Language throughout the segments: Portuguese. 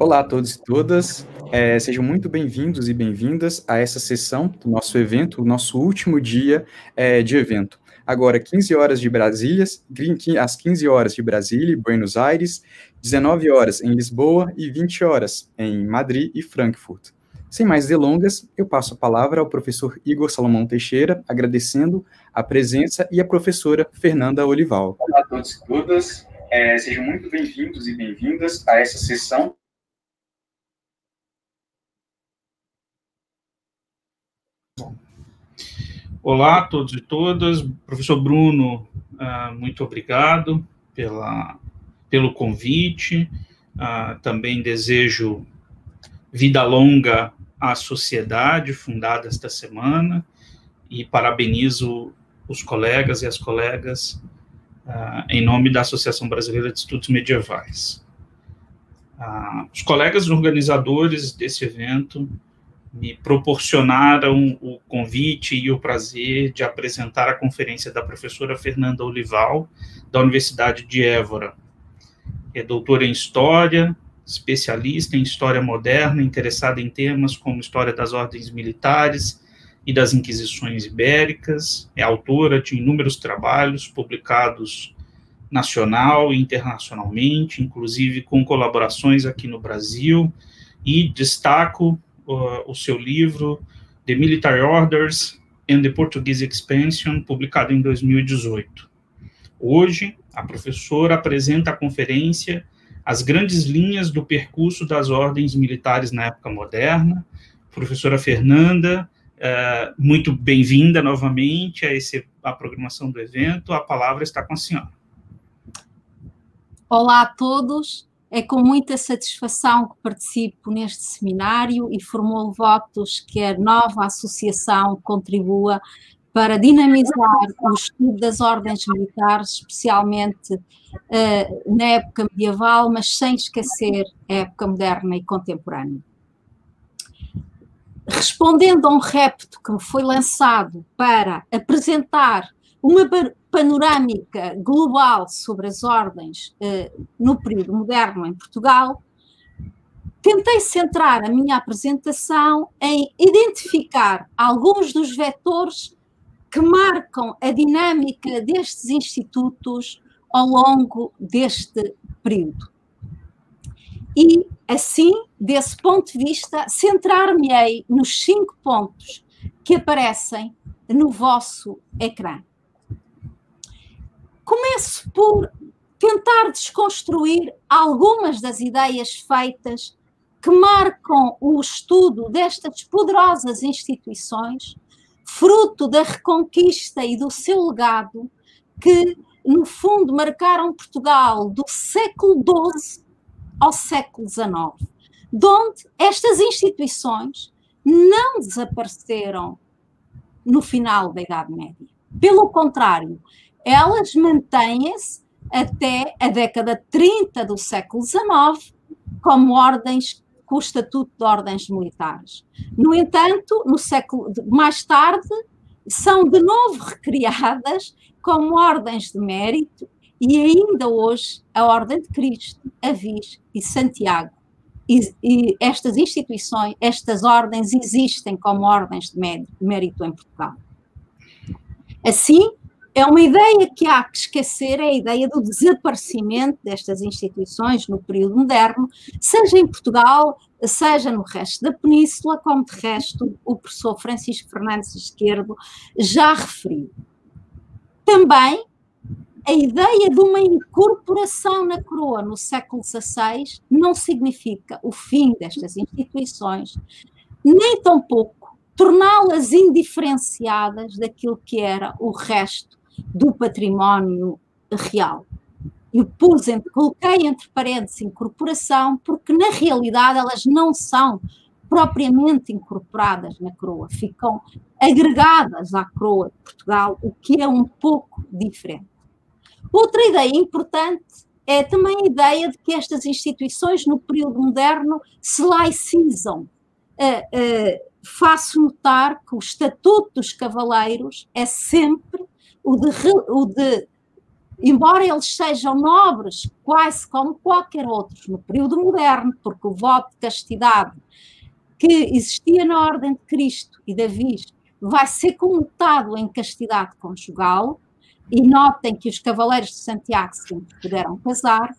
Olá a todos e todas, é, sejam muito bem-vindos e bem-vindas a essa sessão do nosso evento, o nosso último dia é, de evento. Agora, 15 horas de Brasília, às 15 horas de Brasília e Buenos Aires, 19 horas em Lisboa e 20 horas em Madrid e Frankfurt. Sem mais delongas, eu passo a palavra ao professor Igor Salomão Teixeira, agradecendo a presença e a professora Fernanda Olival. Olá a todos e todas, é, sejam muito bem-vindos e bem-vindas a essa sessão Olá a todos e todas. Professor Bruno, uh, muito obrigado pela, pelo convite. Uh, também desejo vida longa à sociedade fundada esta semana e parabenizo os colegas e as colegas uh, em nome da Associação Brasileira de Estudos Medievais. os colegas organizadores desse evento me proporcionaram o convite e o prazer de apresentar a conferência da professora Fernanda Olival, da Universidade de Évora. É doutora em História, especialista em História Moderna, interessada em temas como História das Ordens Militares e das Inquisições Ibéricas, é autora de inúmeros trabalhos publicados nacional e internacionalmente, inclusive com colaborações aqui no Brasil, e destaco uh, o seu livro The Military Orders and the Portuguese Expansion, publicado em 2018. Hoje, a professora apresenta a conferência As Grandes Linhas do Percurso das Ordens Militares na Época Moderna. Professora Fernanda, uh, muito bem-vinda novamente a, esse, a programação do evento. A palavra está com a senhora. Olá a todos. É com muita satisfação que participo neste seminário e formulo votos que a nova associação contribua para dinamizar o estudo das ordens militares, especialmente uh, na época medieval, mas sem esquecer a época moderna e contemporânea. Respondendo a um repto que me foi lançado para apresentar uma panorâmica global sobre as ordens eh, no período moderno em Portugal, tentei centrar a minha apresentação em identificar alguns dos vetores que marcam a dinâmica destes institutos ao longo deste período. E, assim, desse ponto de vista, centrar-me-ei nos cinco pontos que aparecem no vosso ecrã. Começo por tentar desconstruir algumas das ideias feitas que marcam o estudo destas poderosas instituições, fruto da reconquista e do seu legado, que, no fundo, marcaram Portugal do século XII ao século XIX, onde estas instituições não desapareceram no final da Idade Média. Pelo contrário, elas mantêm-se até a década 30 do século XIX como ordens com o estatuto de ordens militares. No entanto, no século mais tarde são de novo recriadas como ordens de mérito e ainda hoje a Ordem de Cristo, a Vis e Santiago. E, e estas instituições, estas ordens existem como ordens de mérito em Portugal. Assim, é uma ideia que há que esquecer, é a ideia do desaparecimento destas instituições no período moderno, seja em Portugal, seja no resto da península, como de resto o professor Francisco Fernandes Esquerdo já referiu. Também a ideia de uma incorporação na coroa no século XVI não significa o fim destas instituições, nem tampouco torná-las indiferenciadas daquilo que era o resto do património real. Eu pus, entre, coloquei entre parênteses incorporação, porque na realidade elas não são propriamente incorporadas na coroa, ficam agregadas à coroa de Portugal, o que é um pouco diferente. Outra ideia importante é também a ideia de que estas instituições no período moderno se laicizam. Uh, uh, faço notar que o Estatuto dos Cavaleiros é sempre o de, o de embora eles sejam nobres, quase como qualquer outro no período moderno, porque o voto de castidade que existia na Ordem de Cristo e Davi vai ser comutado em castidade conjugal, e notem que os cavaleiros de Santiago sempre puderam casar,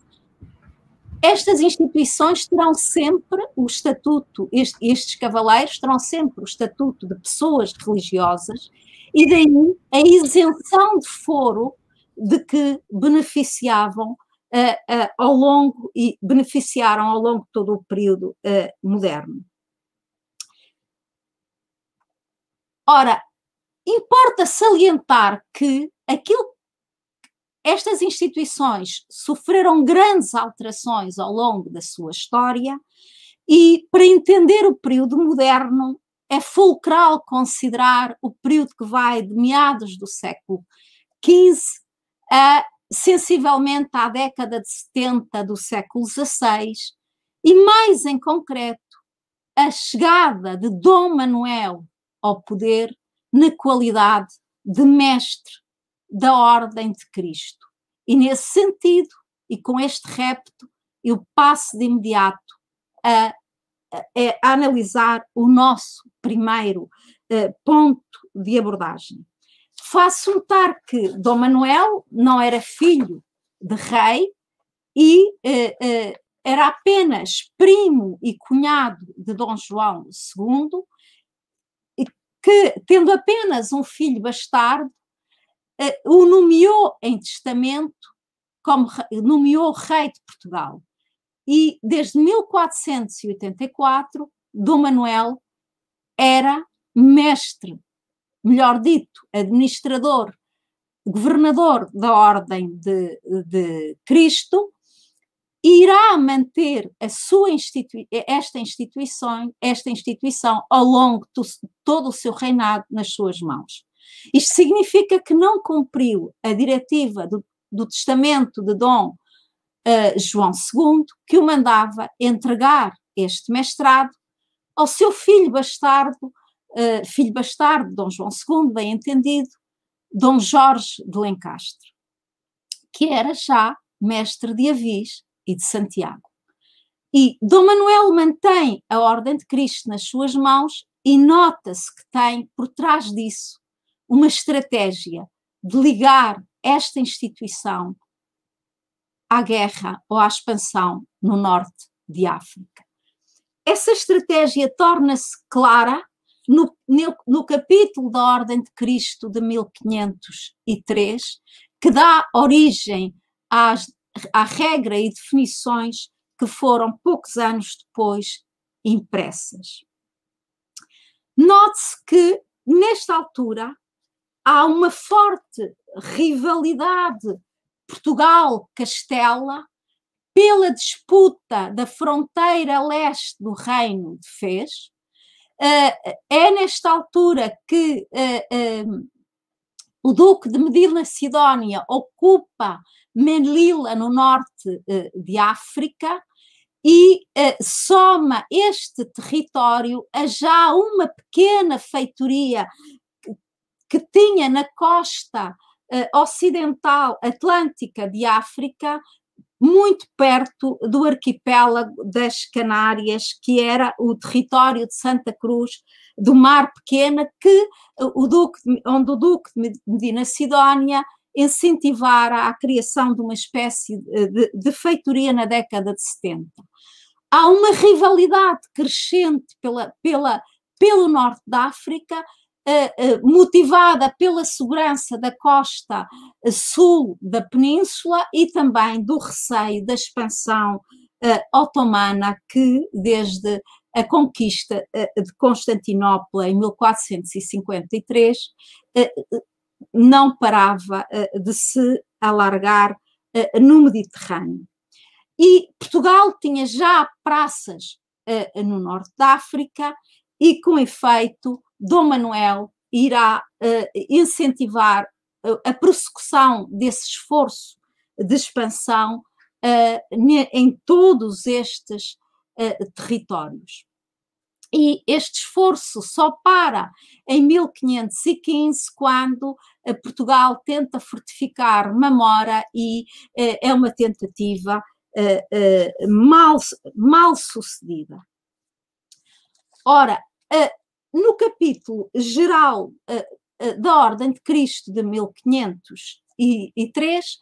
estas instituições terão sempre o estatuto, estes cavaleiros terão sempre o estatuto de pessoas religiosas, e daí a isenção de foro de que beneficiavam uh, uh, ao longo e beneficiaram ao longo de todo o período uh, moderno. Ora, importa salientar que aquilo estas instituições sofreram grandes alterações ao longo da sua história e para entender o período moderno é fulcral considerar o período que vai de meados do século XV a sensivelmente à década de 70 do século XVI e mais em concreto a chegada de Dom Manuel ao poder na qualidade de mestre da ordem de Cristo. E nesse sentido, e com este repto, eu passo de imediato a, a analisar o nosso primeiro uh, ponto de abordagem. Faço notar que Dom Manuel não era filho de rei e uh, uh, era apenas primo e cunhado de Dom João II que, tendo apenas um filho bastardo, o nomeou em testamento como nomeou rei de Portugal. E desde 1484, Dom Manuel era mestre, melhor dito, administrador, governador da Ordem de, de Cristo irá manter a sua institui esta instituição, esta instituição ao longo de todo o seu reinado nas suas mãos. Isto significa que não cumpriu a diretiva do, do testamento de Dom uh, João II, que o mandava entregar este mestrado ao seu filho bastardo, uh, filho bastardo Dom João II, bem entendido, Dom Jorge de Lencastre, que era já mestre de Avis e de Santiago. E Dom Manuel mantém a Ordem de Cristo nas suas mãos e nota-se que tem por trás disso uma estratégia de ligar esta instituição à guerra ou à expansão no norte de África. Essa estratégia torna-se clara no, no, no, capítulo da Ordem de Cristo de 1503, que dá origem às à regra e definições que foram poucos anos depois impressas. Note-se que, nesta altura, há uma forte rivalidade Portugal-Castela pela disputa da fronteira leste do Reino de Fez. Eh, é nesta altura que eh, eh, o Duque de Medina Sidónia ocupa Melilla, no norte de África, e soma este território a já uma pequena feitoria que, tinha na costa ocidental atlântica de África, muito perto do arquipélago das Canárias, que era o território de Santa Cruz do Mar Pequena, que o Duque, onde o Duque de Medina Sidónia incentivara a criação de uma espécie de, de feitoria na década de 70. Há uma rivalidade crescente pela, pela, pelo norte da África, motivada pela segurança da costa uh, sul da península e também do receio da expansão otomana que, desde a conquista de Constantinopla em 1453, não parava de se alargar no Mediterrâneo. E Portugal tinha já praças no norte da África e, com efeito, Dom Manuel irá incentivar a prossecução desse esforço de expansão em todos estes territórios. e este esforço só para em 1515, quando eh, Portugal tenta fortificar Mamora e eh, é uma tentativa eh, mal, mal sucedida. Ora, no capítulo geral da Ordem de Cristo de 1503,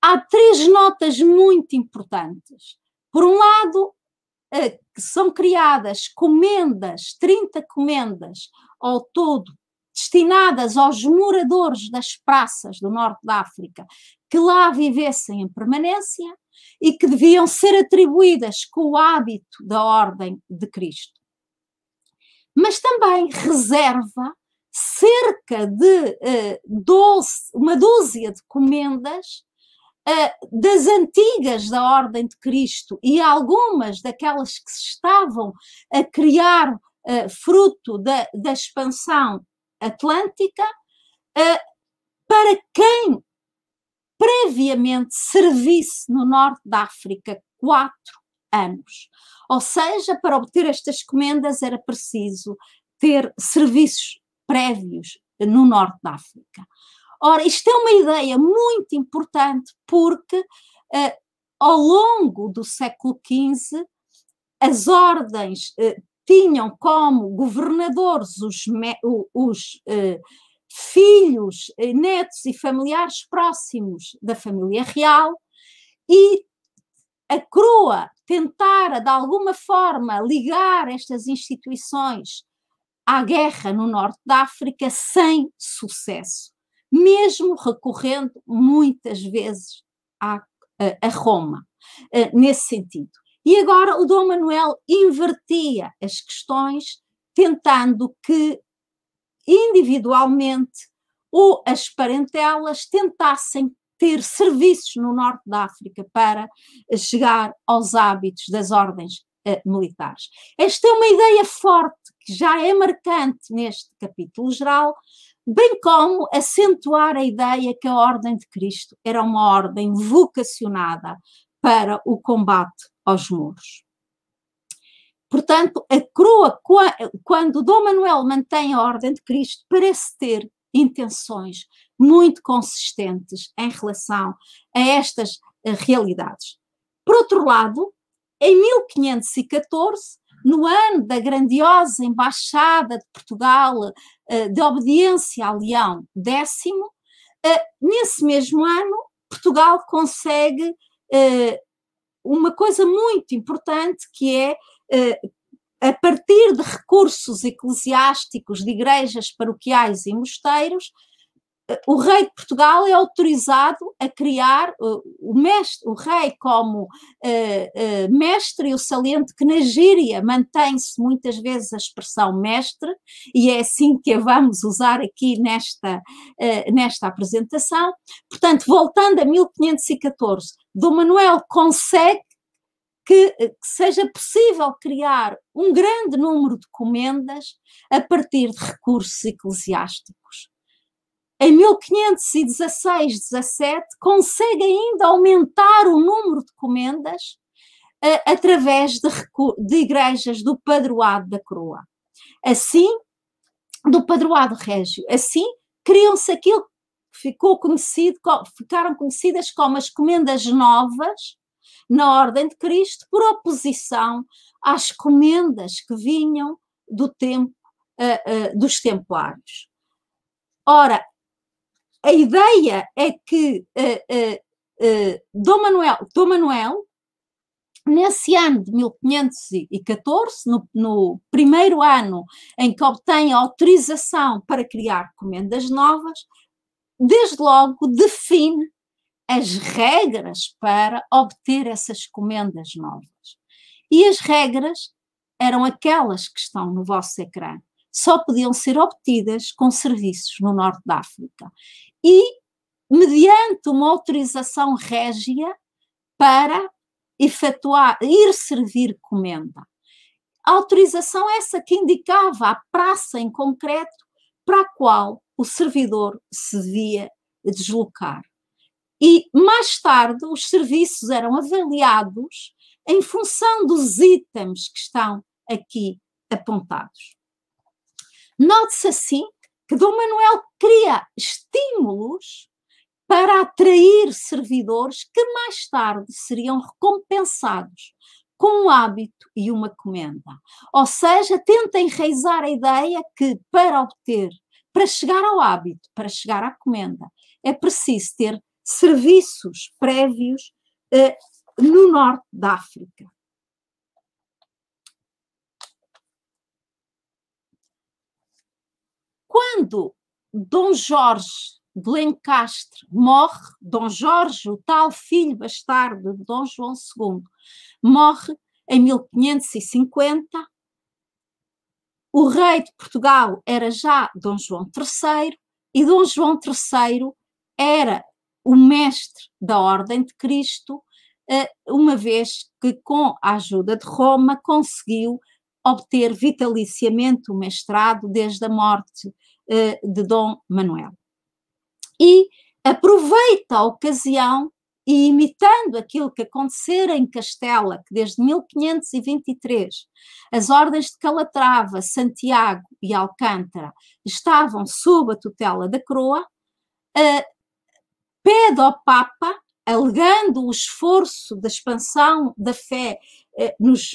há três notas muito importantes. Por um lado, são criadas comendas, 30 comendas ao todo, destinadas aos moradores das praças do norte da África que lá vivessem em permanência e que deviam ser atribuídas com o hábito da Ordem de Cristo. Mas também reserva cerca de 12, uma dúzia de comendas uh, das antigas da Ordem de Cristo e algumas daquelas que se estavam a criar uh, fruto da, da expansão atlântica, para quem previamente servisse no norte da África quatro anos. Ou seja, para obter estas comendas era preciso ter serviços prévios no norte da África. Ora, isto é uma ideia muito importante porque uh, ao longo do século XV as ordens uh, tinham como governadores os, os uh, filhos, netos e familiares próximos da família real e a coroa tentara de alguma forma ligar estas instituições à guerra no norte da África sem sucesso mesmo recorrendo muitas vezes à, a, Roma, eh, nesse sentido. E agora o Dom Manuel invertia as questões, tentando que individualmente ou as parentelas tentassem ter serviços no norte da África para chegar aos hábitos das ordens uh, militares. Esta é uma ideia forte que já é marcante neste capítulo geral, bem como acentuar a ideia que a Ordem de Cristo era uma ordem vocacionada para o combate aos muros. Portanto, a coroa, quando Dom Manuel mantém a Ordem de Cristo, parece ter intenções muito consistentes em relação a estas eh, realidades. Por outro lado, em 1514, no ano da grandiosa Embaixada de Portugal eh, de obediência a Leão X, eh, nesse mesmo ano, Portugal consegue uma coisa muito importante que é a partir de recursos eclesiásticos de igrejas paroquiais e mosteiros, o rei de Portugal é autorizado a criar o, mestre, o rei como uh, uh, mestre, e o saliente que na gíria mantém-se muitas vezes a expressão mestre, e é assim que a vamos usar aqui nesta, uh, nesta apresentação. Portanto, voltando a 1514, Dom Manuel consegue que, que, seja possível criar um grande número de comendas a partir de recursos eclesiásticos em 1516, 17, consegue ainda aumentar o número de comendas uh, através de, de, igrejas do padroado da coroa. Assim, do padroado régio. Assim, criam-se aquilo que ficou conhecido, ficaram conhecidas como as comendas novas na Ordem de Cristo, por oposição às comendas que vinham do tempo uh, uh, dos templários. Ora, a ideia é que uh, Dom, Manuel, Dom Manuel, nesse ano de 1514, no, no, primeiro ano em que obtém autorização para criar comendas novas, desde logo define as regras para obter essas comendas novas. E as regras eram aquelas que estão no vosso ecrã. Só podiam ser obtidas com serviços no norte da África e mediante uma autorização régia para efetuar, ir servir comenda. A autorização essa que indicava a praça em concreto para a qual o servidor se devia deslocar. E mais tarde os serviços eram avaliados em função dos itens que estão aqui apontados. Note-se assim que Dom Manuel cria estímulos para atrair servidores que mais tarde seriam recompensados com um hábito e uma comenda. Ou seja, tenta enraizar a ideia que para obter, para chegar ao hábito, para chegar à comenda, é preciso ter serviços prévios eh, no norte da África. Quando Dom Jorge de Lencastre morre, Dom Jorge, o tal filho bastardo de Dom João II, morre em 1550. O rei de Portugal era já Dom João III e Dom João III era o mestre da Ordem de Cristo, eh, uma vez que, com a ajuda de Roma, conseguiu obter vitaliciamente o mestrado desde a morte de Dom Manuel. E aproveita a ocasião e imitando aquilo que acontecera em Castela, que desde 1523 as ordens de Calatrava, Santiago e Alcântara estavam sob a tutela da coroa, uh, pede ao Papa, alegando o esforço da expansão da fé nos,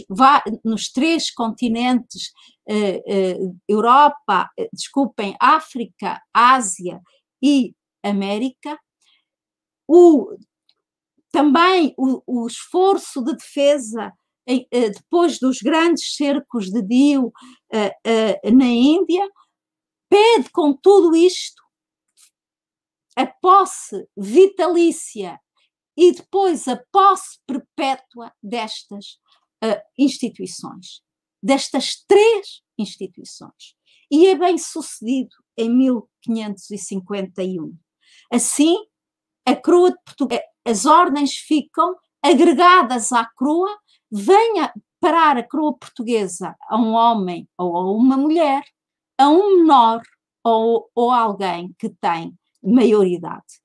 nos, três continentes, uh, Europa, desculpem, África, Ásia e América, o, também o, o esforço de defesa eh, depois dos grandes cercos de Dio na Índia, pede com tudo isto a posse vitalícia e depois a posse perpétua destas uh, instituições, destas três instituições. E é bem sucedido em 1551. Assim, a coroa de Portugal, as ordens ficam agregadas à coroa, venha parar a coroa portuguesa a um homem ou a uma mulher, a um menor ou, ou alguém que tem maioridade.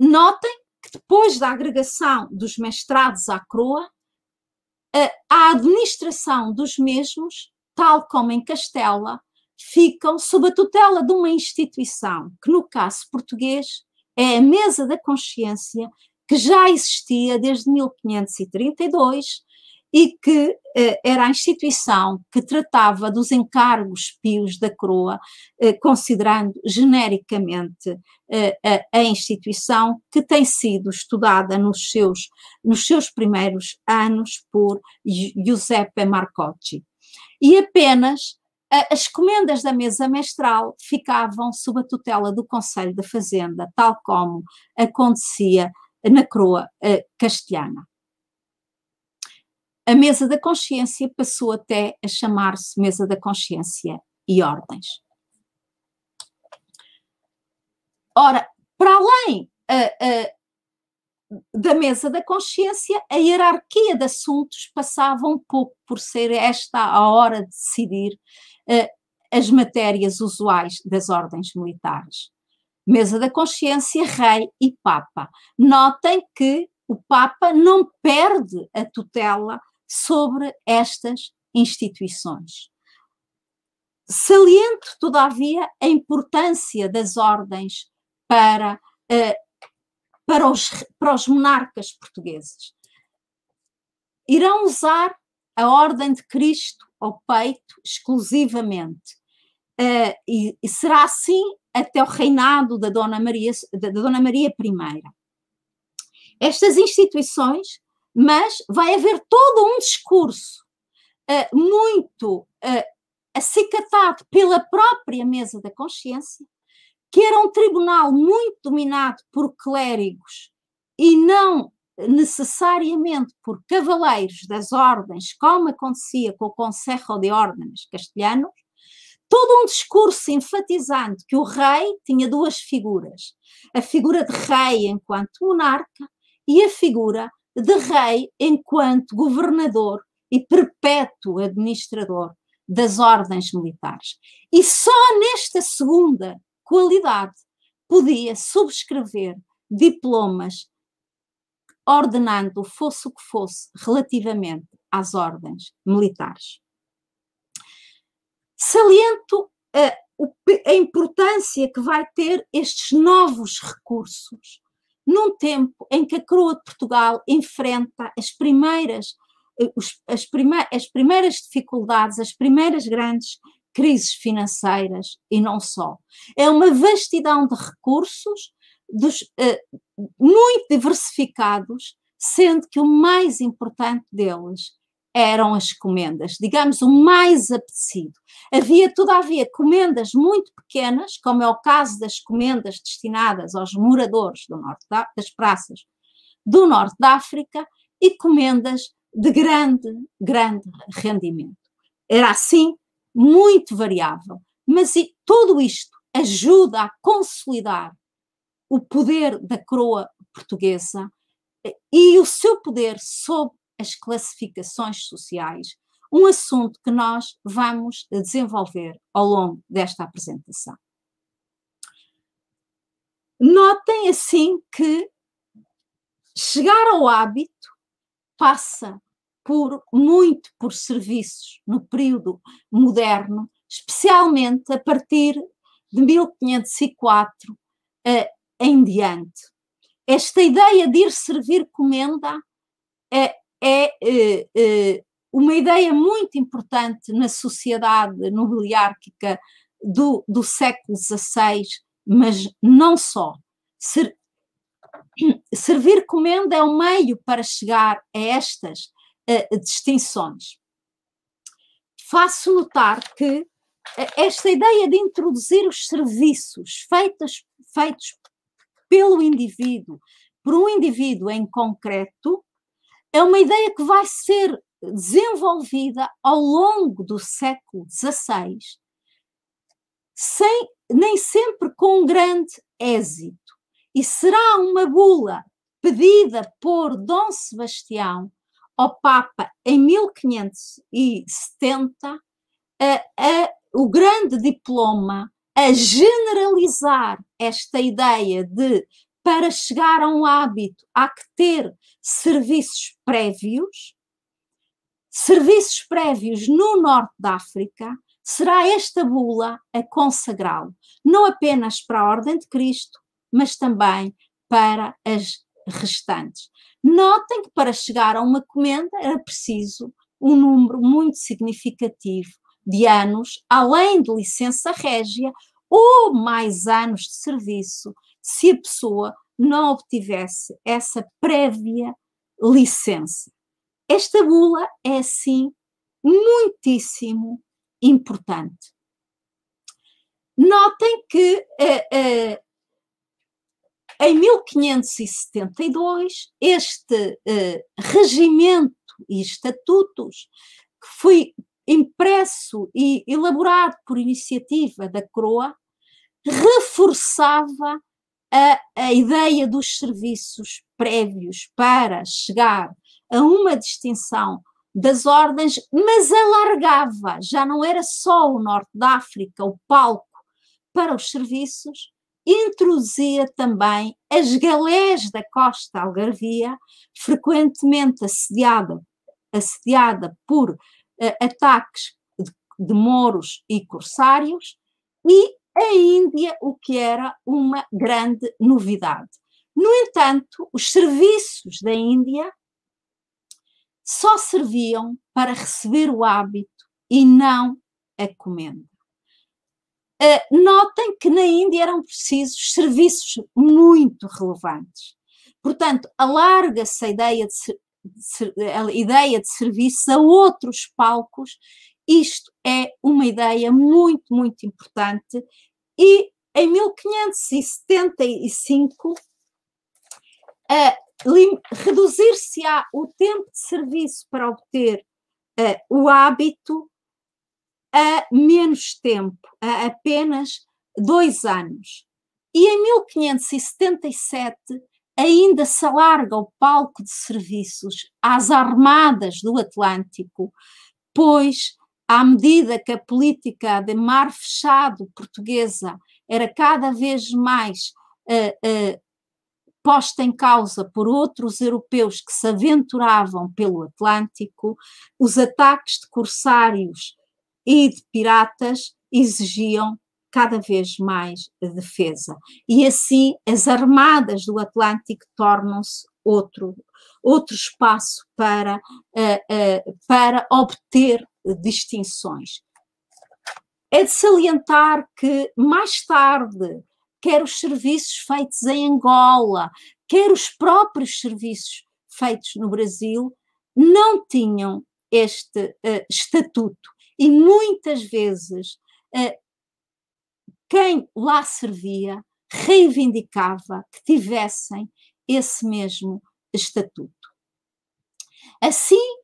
Notem depois da agregação dos mestrados à coroa, a administração dos mesmos, tal como em Castela, ficam sob a tutela de uma instituição, que no caso português é a Mesa da Consciência, que já existia desde 1532 e que eh, era a instituição que tratava dos encargos pios da coroa, eh, considerando genericamente eh, a, a, instituição que tem sido estudada nos seus, nos seus primeiros anos por Giuseppe Marcocci. E apenas as comendas da mesa mestral ficavam sob a tutela do Conselho da Fazenda, tal como acontecia na coroa uh, castelhana. A mesa da consciência passou até a chamar-se mesa da consciência e ordens. Ora, para além da mesa da consciência, a hierarquia de assuntos passava um pouco por ser esta a hora de decidir as matérias usuais das ordens militares. Mesa da consciência, rei e papa. Notem que o papa não perde a tutela sobre estas instituições. Saliento, todavia, a importância das ordens para, uh, para, os, para os monarcas portugueses. Irão usar a Ordem de Cristo ao peito exclusivamente. Uh, e, e, será assim até o reinado da Dona Maria, da Dona Maria I. Estas instituições, mas vai haver todo um discurso uh, muito uh, acicatado pela própria mesa da consciência, que era um tribunal muito dominado por clérigos e não necessariamente por cavaleiros das ordens, como acontecia com o Conselho de Ordens castelhanos, todo um discurso enfatizando que o rei tinha duas figuras: a figura de rei enquanto monarca e a figura de rei enquanto governador e perpétuo administrador das ordens militares. E só nesta segunda qualidade podia subscrever diplomas ordenando fosse o que fosse relativamente às ordens militares. Saliento a, a importância que vai ter estes novos recursos num tempo em que a coroa de Portugal enfrenta as primeiras, eh, as, as primeiras dificuldades, as primeiras grandes crises financeiras e não só. É uma vastidão de recursos dos, uh, muito diversificados, sendo que o mais importante deles eram as comendas, digamos, o mais apetecido. Havia, todavia, comendas muito pequenas, como é o caso das comendas destinadas aos moradores do norte da, das praças do norte da África, e comendas de grande, grande rendimento. Era assim muito variável, mas tudo isto ajuda a consolidar o poder da coroa portuguesa eh, e o seu poder sobre as classificações sociais, um assunto que nós vamos desenvolver ao longo desta apresentação. Notem assim que chegar ao hábito passa por muito por serviços no período moderno, especialmente a partir de 1504 uh, eh, em diante. Esta ideia de ir servir comenda é, é eh, eh, uma ideia muito importante na sociedade nobiliárquica do, do século XVI, mas não só. Ser, servir comenda é um meio para chegar a estas uh, distinções. Faço notar que esta ideia de introduzir os serviços feitos, feitos pelo indivíduo, por um indivíduo em concreto, é uma ideia que vai ser desenvolvida ao longo do século XVI, sem, nem sempre com grande êxito. E será uma bula pedida por Dom Sebastião ao Papa em 1570 a, a, o grande diploma a generalizar esta ideia de para chegar a um hábito há que ter serviços prévios, serviços prévios no norte da África, será esta bula a consagrá-lo, não apenas para a Ordem de Cristo, mas também para as restantes. Notem que para chegar a uma comenda era preciso um número muito significativo de anos, além de licença régia, ou mais anos de serviço se a pessoa não obtivesse essa prévia licença. Esta bula é, assim, muitíssimo importante. Notem que eh, eh, em 1572 este eh, regimento e estatutos que foi impresso e elaborado por iniciativa da Croa reforçava a, a ideia dos serviços prévios para chegar a uma distinção das ordens, mas alargava, já não era só o norte da África o palco para os serviços, introduzia também as galés da costa algarvia, frequentemente assediada, assediada por uh, ataques de, de moros e corsários, e a Índia, o que era uma grande novidade. No entanto, os serviços da Índia só serviam para receber o hábito e não a comenda. Uh, notem que na Índia eram precisos serviços muito relevantes. Portanto, alarga-se a ideia de, de, a ideia de serviço a outros palcos isto é uma ideia muito, muito importante e em 1575 uh, reduzir-se-á o tempo de serviço para obter uh, o hábito a menos tempo, a apenas dois anos. E em 1577 ainda se alarga o palco de serviços às armadas do Atlântico, pois à medida que a política de mar fechado portuguesa era cada vez mais uh, uh, posta em causa por outros europeus que se aventuravam pelo Atlântico, os ataques de corsários e de piratas exigiam cada vez mais defesa. E assim as armadas do Atlântico tornam-se outro, outro espaço para, uh, uh, para obter distinções. É de salientar que mais tarde, quer os serviços feitos em Angola, quer os próprios serviços feitos no Brasil, não tinham este uh, estatuto. E muitas vezes quem lá servia reivindicava que tivessem esse mesmo estatuto. Assim,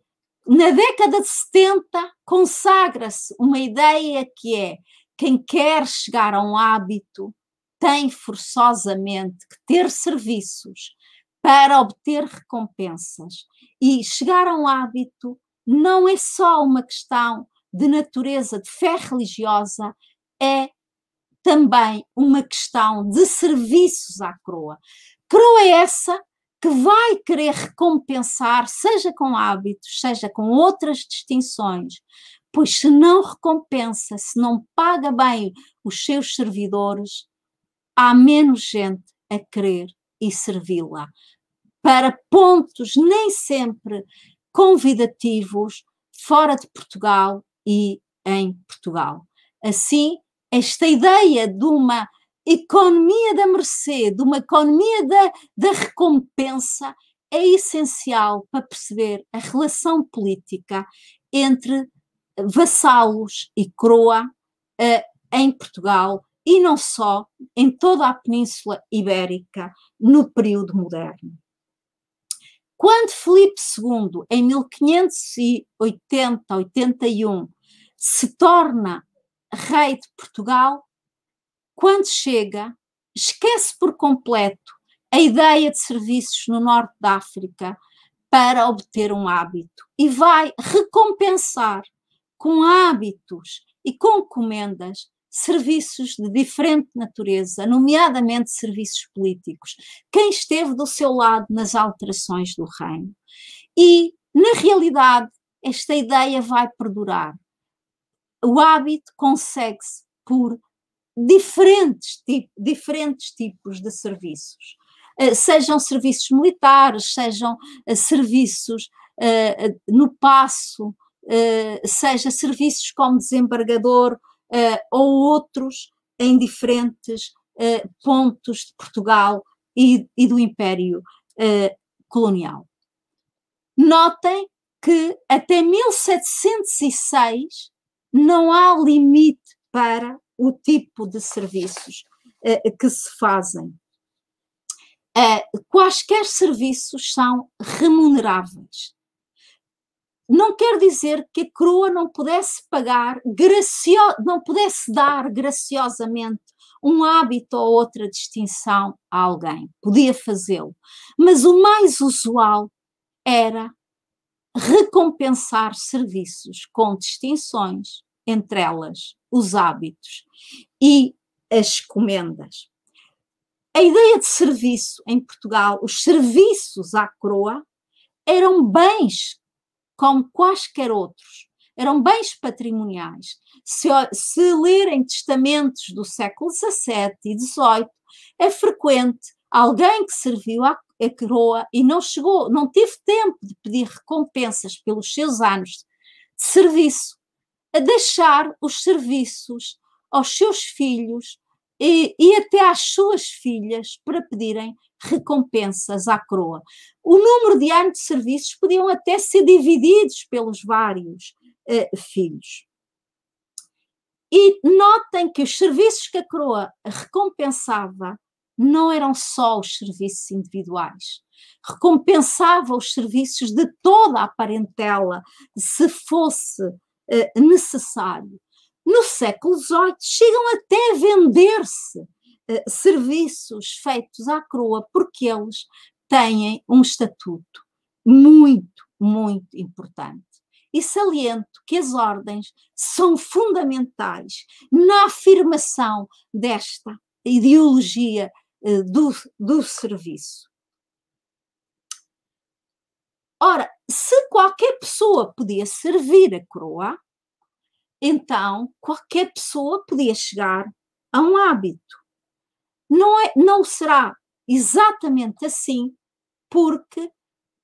na década de 70, consagra-se uma ideia que é quem quer chegar a um hábito tem forçosamente que ter serviços para obter recompensas. E chegar a um hábito não é só uma questão de natureza de fé religiosa, é também uma questão de serviços à coroa. Coroa é essa que vai querer recompensar, seja com hábitos, seja com outras distinções, pois se não recompensa, se não paga bem os seus servidores, há menos gente a querer e servi-la. Para pontos nem sempre convidativos fora de Portugal e em Portugal. Assim, esta ideia de uma economia da mercê, de uma economia da, da recompensa, é essencial para perceber a relação política entre vassalos e coroa uh, em Portugal e não só, em toda a Península Ibérica, no período moderno. Quando Filipe II, em 1580-81, se torna rei de Portugal, quando chega, esquece por completo a ideia de serviços no norte da África para obter um hábito e vai recompensar com hábitos e com comendas serviços de diferente natureza, nomeadamente serviços políticos, quem esteve do seu lado nas alterações do reino. E, na realidade, esta ideia vai perdurar o hábito consegue-se por diferentes, tipo, diferentes tipos de serviços. Uh, sejam serviços militares, sejam uh, serviços uh, no passo, seja serviços como desembargador ou outros em diferentes pontos de Portugal e, e do Império colonial. Notem que até 1706 não há limite para o tipo de serviços uh, que se fazem. Uh, quaisquer serviços são remuneráveis. Não quer dizer que a coroa não pudesse pagar, gracio, não pudesse dar graciosamente um hábito ou outra distinção a alguém. Podia fazê-lo. Mas o mais usual era recompensar serviços com distinções, entre elas os hábitos e as comendas. A ideia de serviço em Portugal, os serviços à coroa, eram bens como quaisquer outros, eram bens patrimoniais. Se, se lerem testamentos do século XVII e XVIII, é frequente alguém que serviu à a coroa e não chegou, não teve tempo de pedir recompensas pelos seus anos de serviço, a deixar os serviços aos seus filhos e, e, até às suas filhas para pedirem recompensas à coroa. O número de anos de serviços podiam até ser divididos pelos vários uh, filhos. E notem que os serviços que a coroa recompensava não eram só os serviços individuais. Recompensava os serviços de toda a parentela, se fosse uh, necessário. No século XVIII, chegam até a vender-se uh, serviços feitos à coroa, porque eles têm um estatuto muito, muito importante. E saliento que as ordens são fundamentais na afirmação desta ideologia eh, do, do serviço. Ora, se qualquer pessoa podia servir a coroa, então qualquer pessoa podia chegar a um hábito. Não, é, não será exatamente assim, porque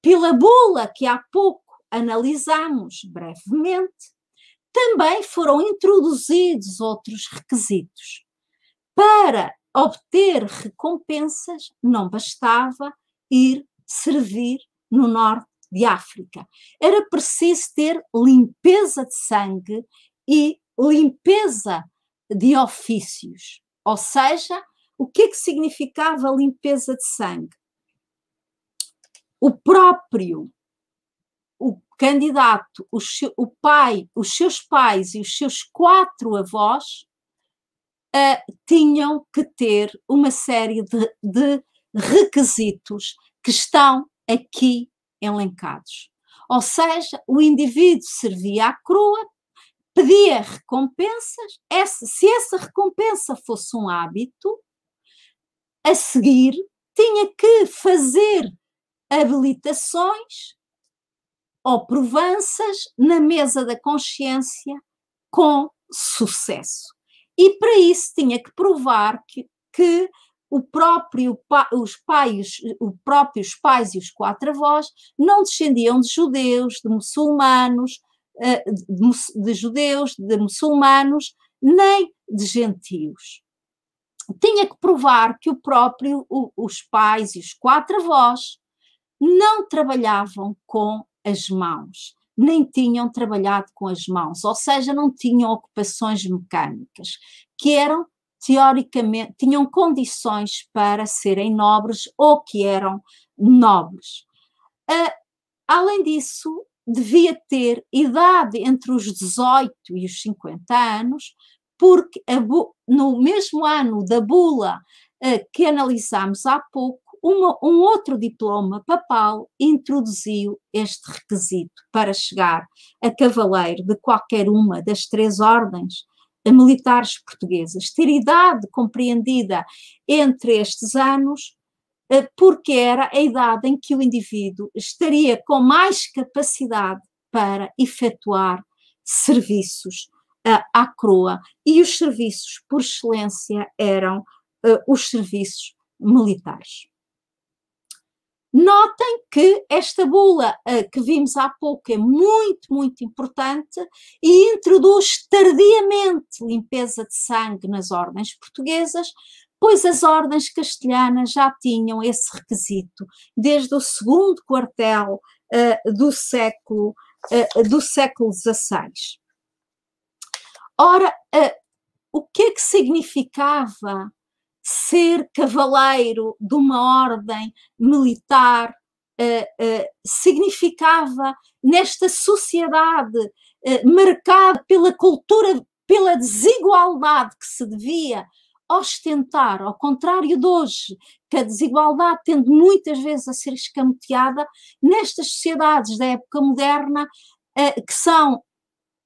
pela bula que há pouco analisamos brevemente, também foram introduzidos outros requisitos. Para obter recompensas, não bastava ir servir no norte de África. Era preciso ter limpeza de sangue e limpeza de ofícios. Ou seja, o que é que significava limpeza de sangue? O próprio o candidato, o, o pai, os seus pais e os seus quatro avós uh, tinham que ter uma série de, de requisitos que estão aqui elencados. Ou seja, o indivíduo servia à crua, pedia recompensas, essa, se essa recompensa fosse um hábito, a seguir tinha que fazer habilitações ou provanças na mesa da consciência com sucesso. E para isso tinha que provar que, que o próprio os pais, os próprios pais e os quatro avós não descendiam de judeus, de muçulmanos, eh, de, de judeus, de muçulmanos, nem de gentios. Tinha que provar que o próprio, os pais e os quatro avós não trabalhavam com as mãos, nem tinham trabalhado com as mãos, ou seja, não tinham ocupações mecânicas, que eram teoricamente, tinham condições para serem nobres ou que eram nobres. Uh, além disso, devia ter idade entre os 18 e os 50 anos, porque no mesmo ano da bula uh, que analisámos há pouco, uma, um outro diploma papal introduziu este requisito para chegar a cavaleiro de qualquer uma das três ordens militares portuguesas. Ter idade compreendida entre estes anos, eh, porque era a idade em que o indivíduo estaria com mais capacidade para efetuar serviços eh, à croa, e os serviços por excelência eram eh, os serviços militares. Notem que esta bula uh, que vimos há pouco é muito, muito importante e introduz tardiamente limpeza de sangue nas ordens portuguesas, pois as ordens castelhanas já tinham esse requisito desde o segundo quartel uh, do século uh, do século XVI. Ora, o que é que significava ser cavaleiro de uma ordem militar uh, uh, significava nesta sociedade uh, marcada pela cultura, pela desigualdade que se devia ostentar, ao contrário de hoje, que a desigualdade tende muitas vezes a ser escamoteada, nestas sociedades da época moderna, que são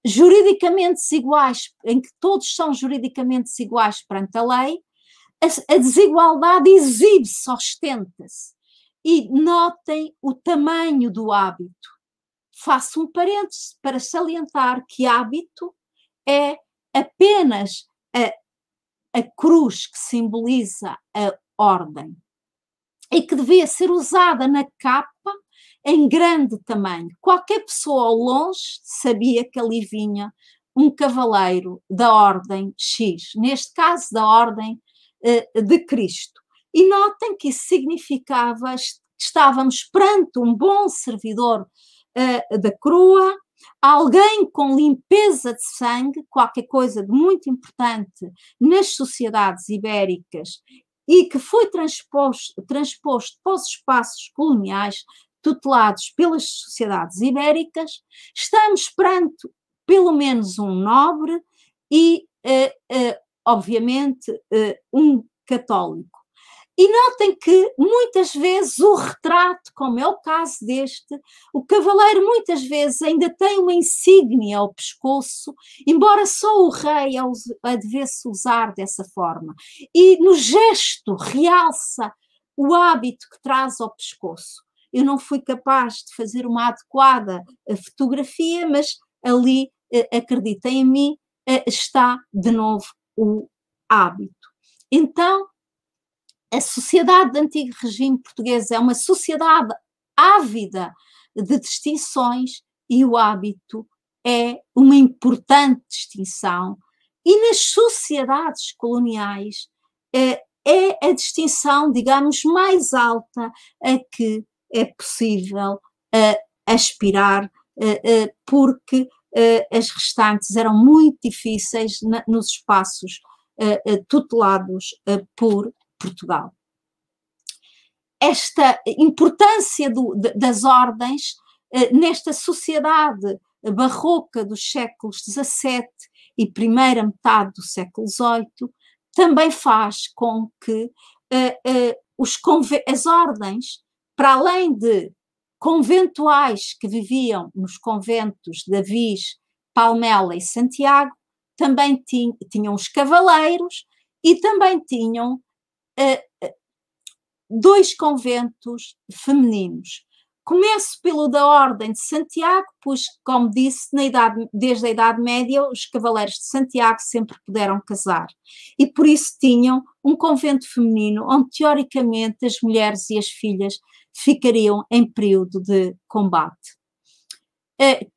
juridicamente desiguais, em que todos são juridicamente desiguais perante a lei, a, a desigualdade exibe-se, ostenta-se. E notem o tamanho do hábito. Faço um parêntese para salientar que hábito é apenas a, a cruz que simboliza a ordem e que devia ser usada na capa em grande tamanho. Qualquer pessoa ao longe sabia que ali vinha um cavaleiro da ordem X, neste caso da ordem de Cristo. E notem que isso significava que estávamos perante um bom servidor uh, da crua, alguém com limpeza de sangue, qualquer coisa de muito importante nas sociedades ibéricas e que foi transposto, transposto para os espaços coloniais tutelados pelas sociedades ibéricas, estamos perante pelo menos um nobre e uh, obviamente, eh, um católico. E notem que muitas vezes o retrato, como é o caso deste, o cavaleiro muitas vezes ainda tem uma insígnia ao pescoço, embora só o rei a devesse usar dessa forma. E no gesto realça o hábito que traz ao pescoço. eu não fui capaz de fazer uma adequada fotografia, mas ali, acreditem em mim, está de novo o hábito. Então, a sociedade do antigo regime português é uma sociedade ávida de distinções e o hábito é uma importante distinção. E nas sociedades coloniais é, é a distinção, digamos, mais alta a que é possível uh, aspirar, uh, porque as restantes eram muito difíceis na, nos espaços tutelados por Portugal. Esta importância do, das ordens nesta sociedade barroca dos séculos XVII e primeira metade do século XVIII também faz com que uh, uh, os as ordens, para além de conventuais que viviam nos conventos de Avis, Palmela e Santiago, também tinham os cavaleiros e também tinham uh, dois conventos femininos. Começo pelo da Ordem de Santiago, pois, como disse, na idade, desde a Idade Média, os cavaleiros de Santiago sempre puderam casar. E por isso tinham um convento feminino, onde teoricamente as mulheres e as filhas ficariam em período de combate. Eh,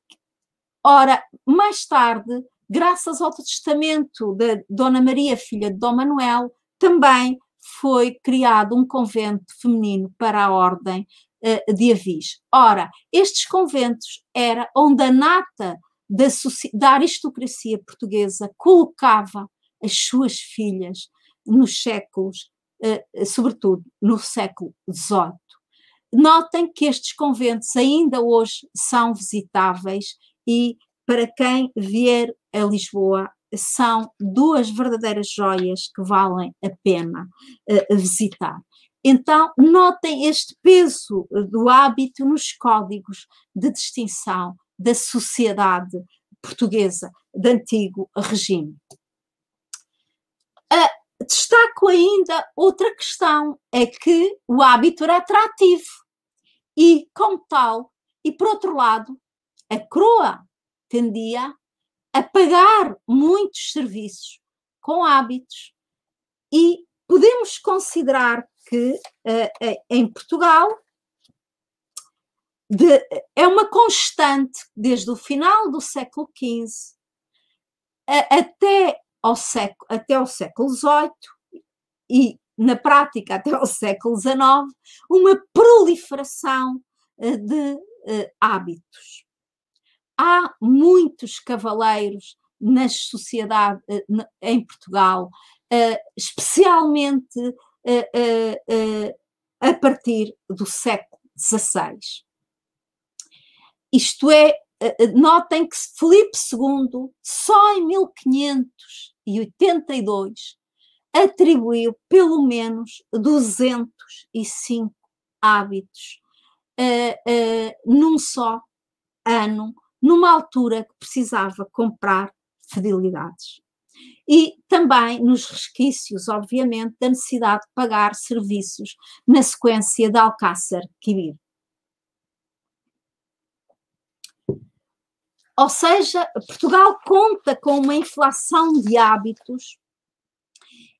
ora, mais tarde, graças ao testamento da Dona Maria, filha de Dom Manuel, também foi criado um convento feminino para a Ordem uh, de Avis. Ora, estes conventos era onde a nata da, da aristocracia portuguesa colocava as suas filhas nos séculos, uh, sobretudo no século XVIII. Notem que estes conventos ainda hoje são visitáveis e para quem vier a Lisboa são duas verdadeiras joias que valem a pena uh, visitar. Então, notem este peso do hábito nos códigos de distinção da sociedade portuguesa de antigo regime. Uh, destaco ainda outra questão, é que o hábito era atrativo e, como tal, e por outro lado, a coroa tendia a pagar muitos serviços com hábitos e podemos considerar que uh, em Portugal de, é uma constante desde o final do século XV até ao século, até ao século XVIII e, na prática, até ao século XIX, uma proliferação uh, de uh, hábitos. Há muitos cavaleiros nas sociedades em Portugal, especialmente a partir do século XVI. Isto é, notem que Filipe II, só em 1582, atribuiu pelo menos 205 hábitos uh, uh, num só ano, numa altura que precisava comprar fidelidades e também nos resquícios, obviamente, da necessidade de pagar serviços na sequência de Alcácer Quibir. Ou seja, Portugal conta com uma inflação de hábitos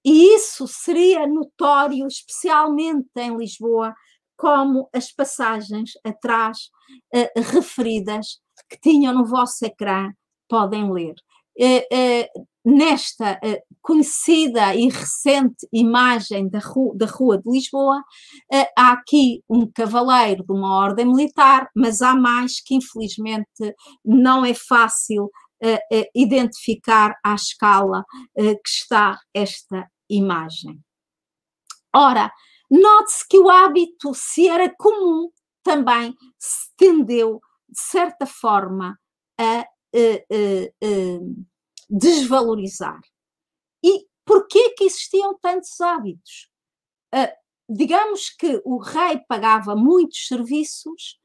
e isso seria notório, especialmente em Lisboa, como as passagens atrás uh, referidas que tinham no vosso ecrã podem ler. Uh, uh, nesta uh, conhecida e recente imagem da rua, da rua de Lisboa, uh, há aqui um cavaleiro de uma ordem militar, mas há mais que infelizmente não é fácil uh, identificar à escala que está esta imagem. Ora, note-se que o hábito, se era comum, também se tendeu, de certa forma, a desvalorizar. E porquê que existiam tantos hábitos? Uh, digamos que o rei pagava muitos serviços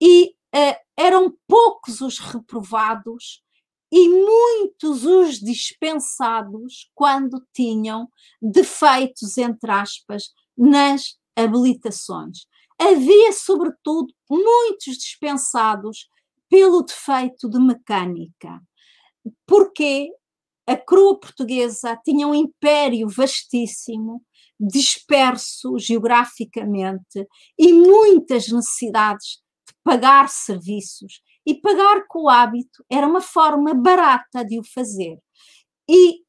e uh, eram poucos os reprovados e muitos os dispensados quando tinham defeitos, entre aspas, nas habilitações. havia, sobretudo, muitos dispensados pelo defeito de mecânica, porque a coroa portuguesa tinha um império vastíssimo, disperso geograficamente e muitas necessidades de pagar serviços. E pagar com o hábito era uma forma barata de o fazer. E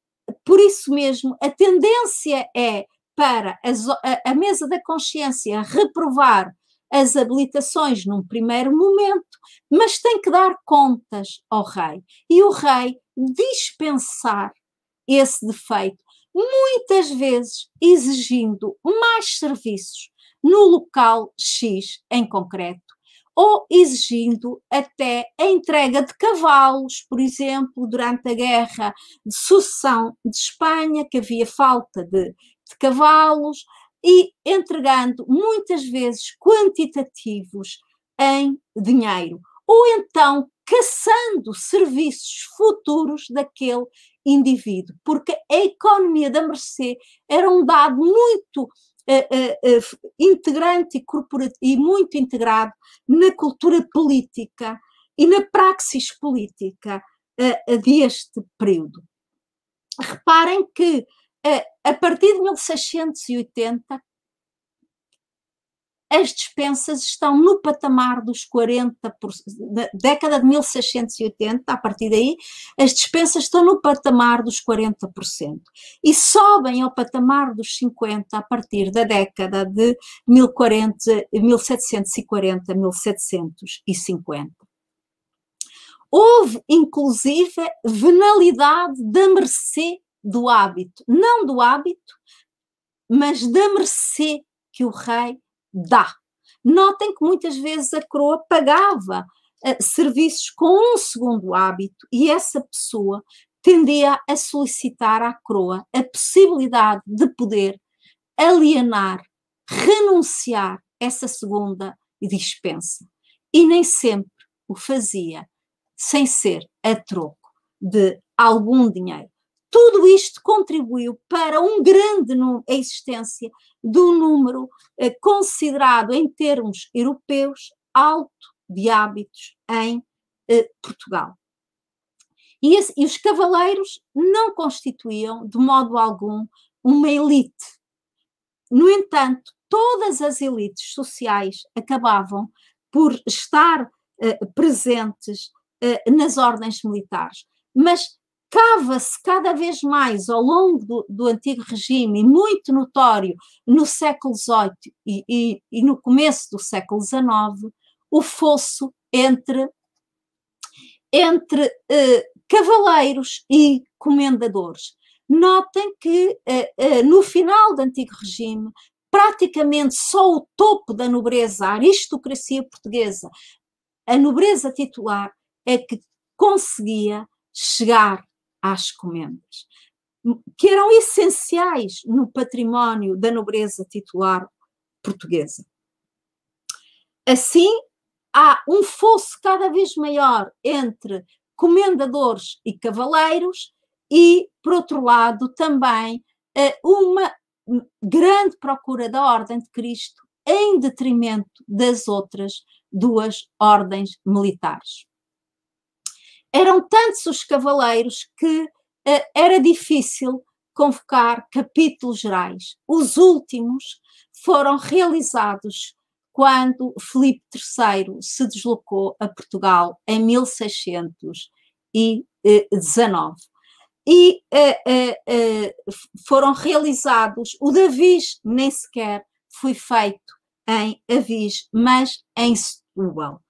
por isso mesmo, a tendência é para a, a mesa da consciência reprovar as habilitações num primeiro momento, mas tem que dar contas ao rei. E o rei dispensar esse defeito, muitas vezes exigindo mais serviços no local X em concreto, ou exigindo até a entrega de cavalos, por exemplo, durante a guerra de sucessão de Espanha, que havia falta de, de cavalos, e entregando muitas vezes quantitativos em dinheiro, ou então caçando serviços futuros daquele indivíduo, porque a economia da mercê era um dado muito uh, uh, integrante e, e muito integrado na cultura política e na praxis política deste período. Reparem que a partir de 1680 as dispensas estão no patamar dos 40%, da década de 1680, a partir daí, as dispensas estão no patamar dos 40% e sobem ao patamar dos 50% a partir da década de 1740, 1750. Houve, inclusive, venalidade da mercê do hábito, não do hábito, mas da mercê que o rei dá. Notem que muitas vezes a coroa pagava uh, serviços com um segundo hábito e essa pessoa tendia a solicitar à coroa a possibilidade de poder alienar, renunciar essa segunda dispensa. E nem sempre o fazia sem ser a troco de algum dinheiro. Tudo isto contribuiu para um grande a existência um número eh, considerado em termos europeus alto de hábitos em eh, Portugal. E, esse, e os cavaleiros não constituíam de modo algum uma elite. No entanto, todas as elites sociais acabavam por estar eh, presentes eh, nas ordens militares, mas cava-se cada vez mais ao longo do, do, antigo regime, muito notório no século XVIII e, e, e no começo do século XIX, o fosso entre, entre eh, cavaleiros e comendadores. Notem que eh, eh, no final do antigo regime, praticamente só o topo da nobreza, a aristocracia portuguesa, a nobreza titular, é que conseguia chegar às comendas, que eram essenciais no património da nobreza titular portuguesa. Assim, há um fosso cada vez maior entre comendadores e cavaleiros, e, por outro lado, também eh, uma grande procura da Ordem de Cristo em detrimento das outras duas ordens militares eram tantos os cavaleiros que uh, era difícil convocar capítulos gerais. Os últimos foram realizados quando Filipe III se deslocou a Portugal em 1619. E uh, uh, foram realizados, o de Avis nem sequer foi feito em Avis, mas em Setúbal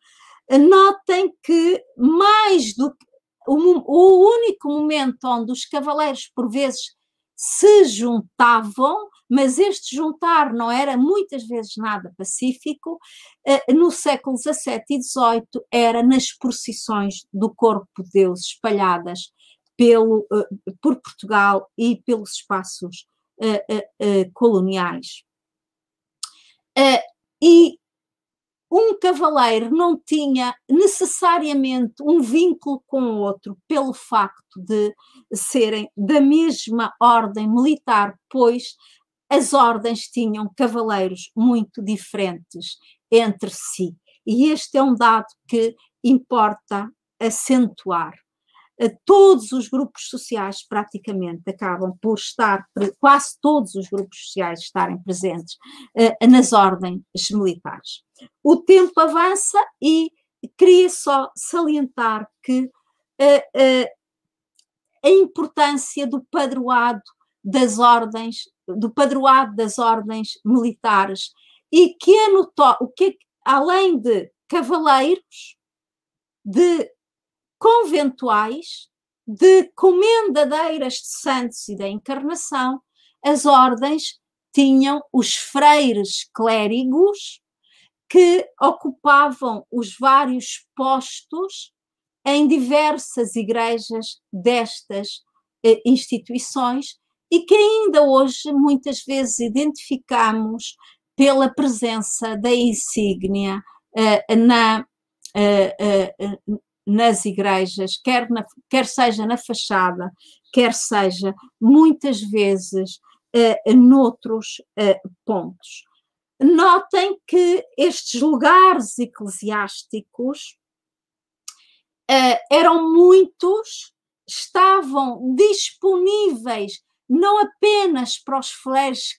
notem que mais do que o, o único momento onde os cavaleiros por vezes se juntavam, mas este juntar não era muitas vezes nada pacífico, eh, no século XVII e XVIII era nas procissões do corpo de Deus espalhadas pelo, eh, por Portugal e pelos espaços eh, coloniais. E um cavaleiro não tinha necessariamente um vínculo com o outro pelo facto de serem da mesma ordem militar, pois as ordens tinham cavaleiros muito diferentes entre si. E este é um dado que importa acentuar. Todos os grupos sociais, praticamente, acabam por estar, quase todos os grupos sociais estarem presentes uh, nas ordens militares. O tempo avança e queria só salientar que uh, uh, a importância do padroado das ordens, do padroado das ordens militares e que anotou o que além de cavaleiros, de conventuais, de comendadeiras de santos e da encarnação, as ordens tinham os freires clérigos que ocupavam os vários postos em diversas igrejas destas eh, instituições e que ainda hoje muitas vezes identificamos pela presença da insígnia uh, na, uh, uh, nas igrejas, quer, na, quer seja na fachada, quer seja muitas vezes noutros pontos. Notem que estes lugares eclesiásticos eram muitos, estavam disponíveis não apenas para os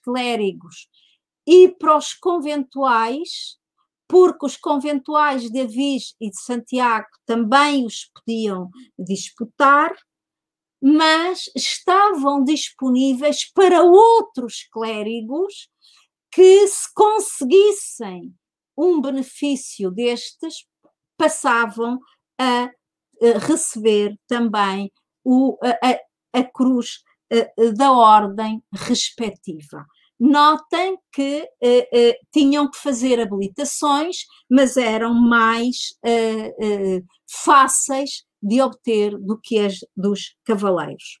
clérigos e para os conventuais, porque os conventuais de Avis e de Santiago também os podiam disputar, mas estavam disponíveis para outros clérigos que, se conseguissem um benefício destes, passavam a, receber também o, a, a cruz da ordem respectiva. Notem que eh, eh, tinham que fazer habilitações, mas eram mais eh, fáceis de obter do que as dos cavaleiros.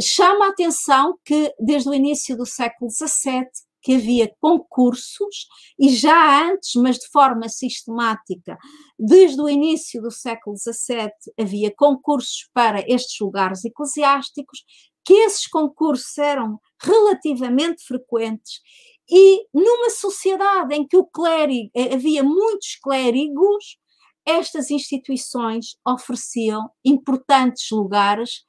chama a atenção que desde o início do século XVII que havia concursos e já antes, mas de forma sistemática, desde o início do século XVII havia concursos para estes lugares eclesiásticos que esses concursos eram relativamente frequentes e numa sociedade em que o clérigo, eh, havia muitos clérigos, estas instituições ofereciam importantes lugares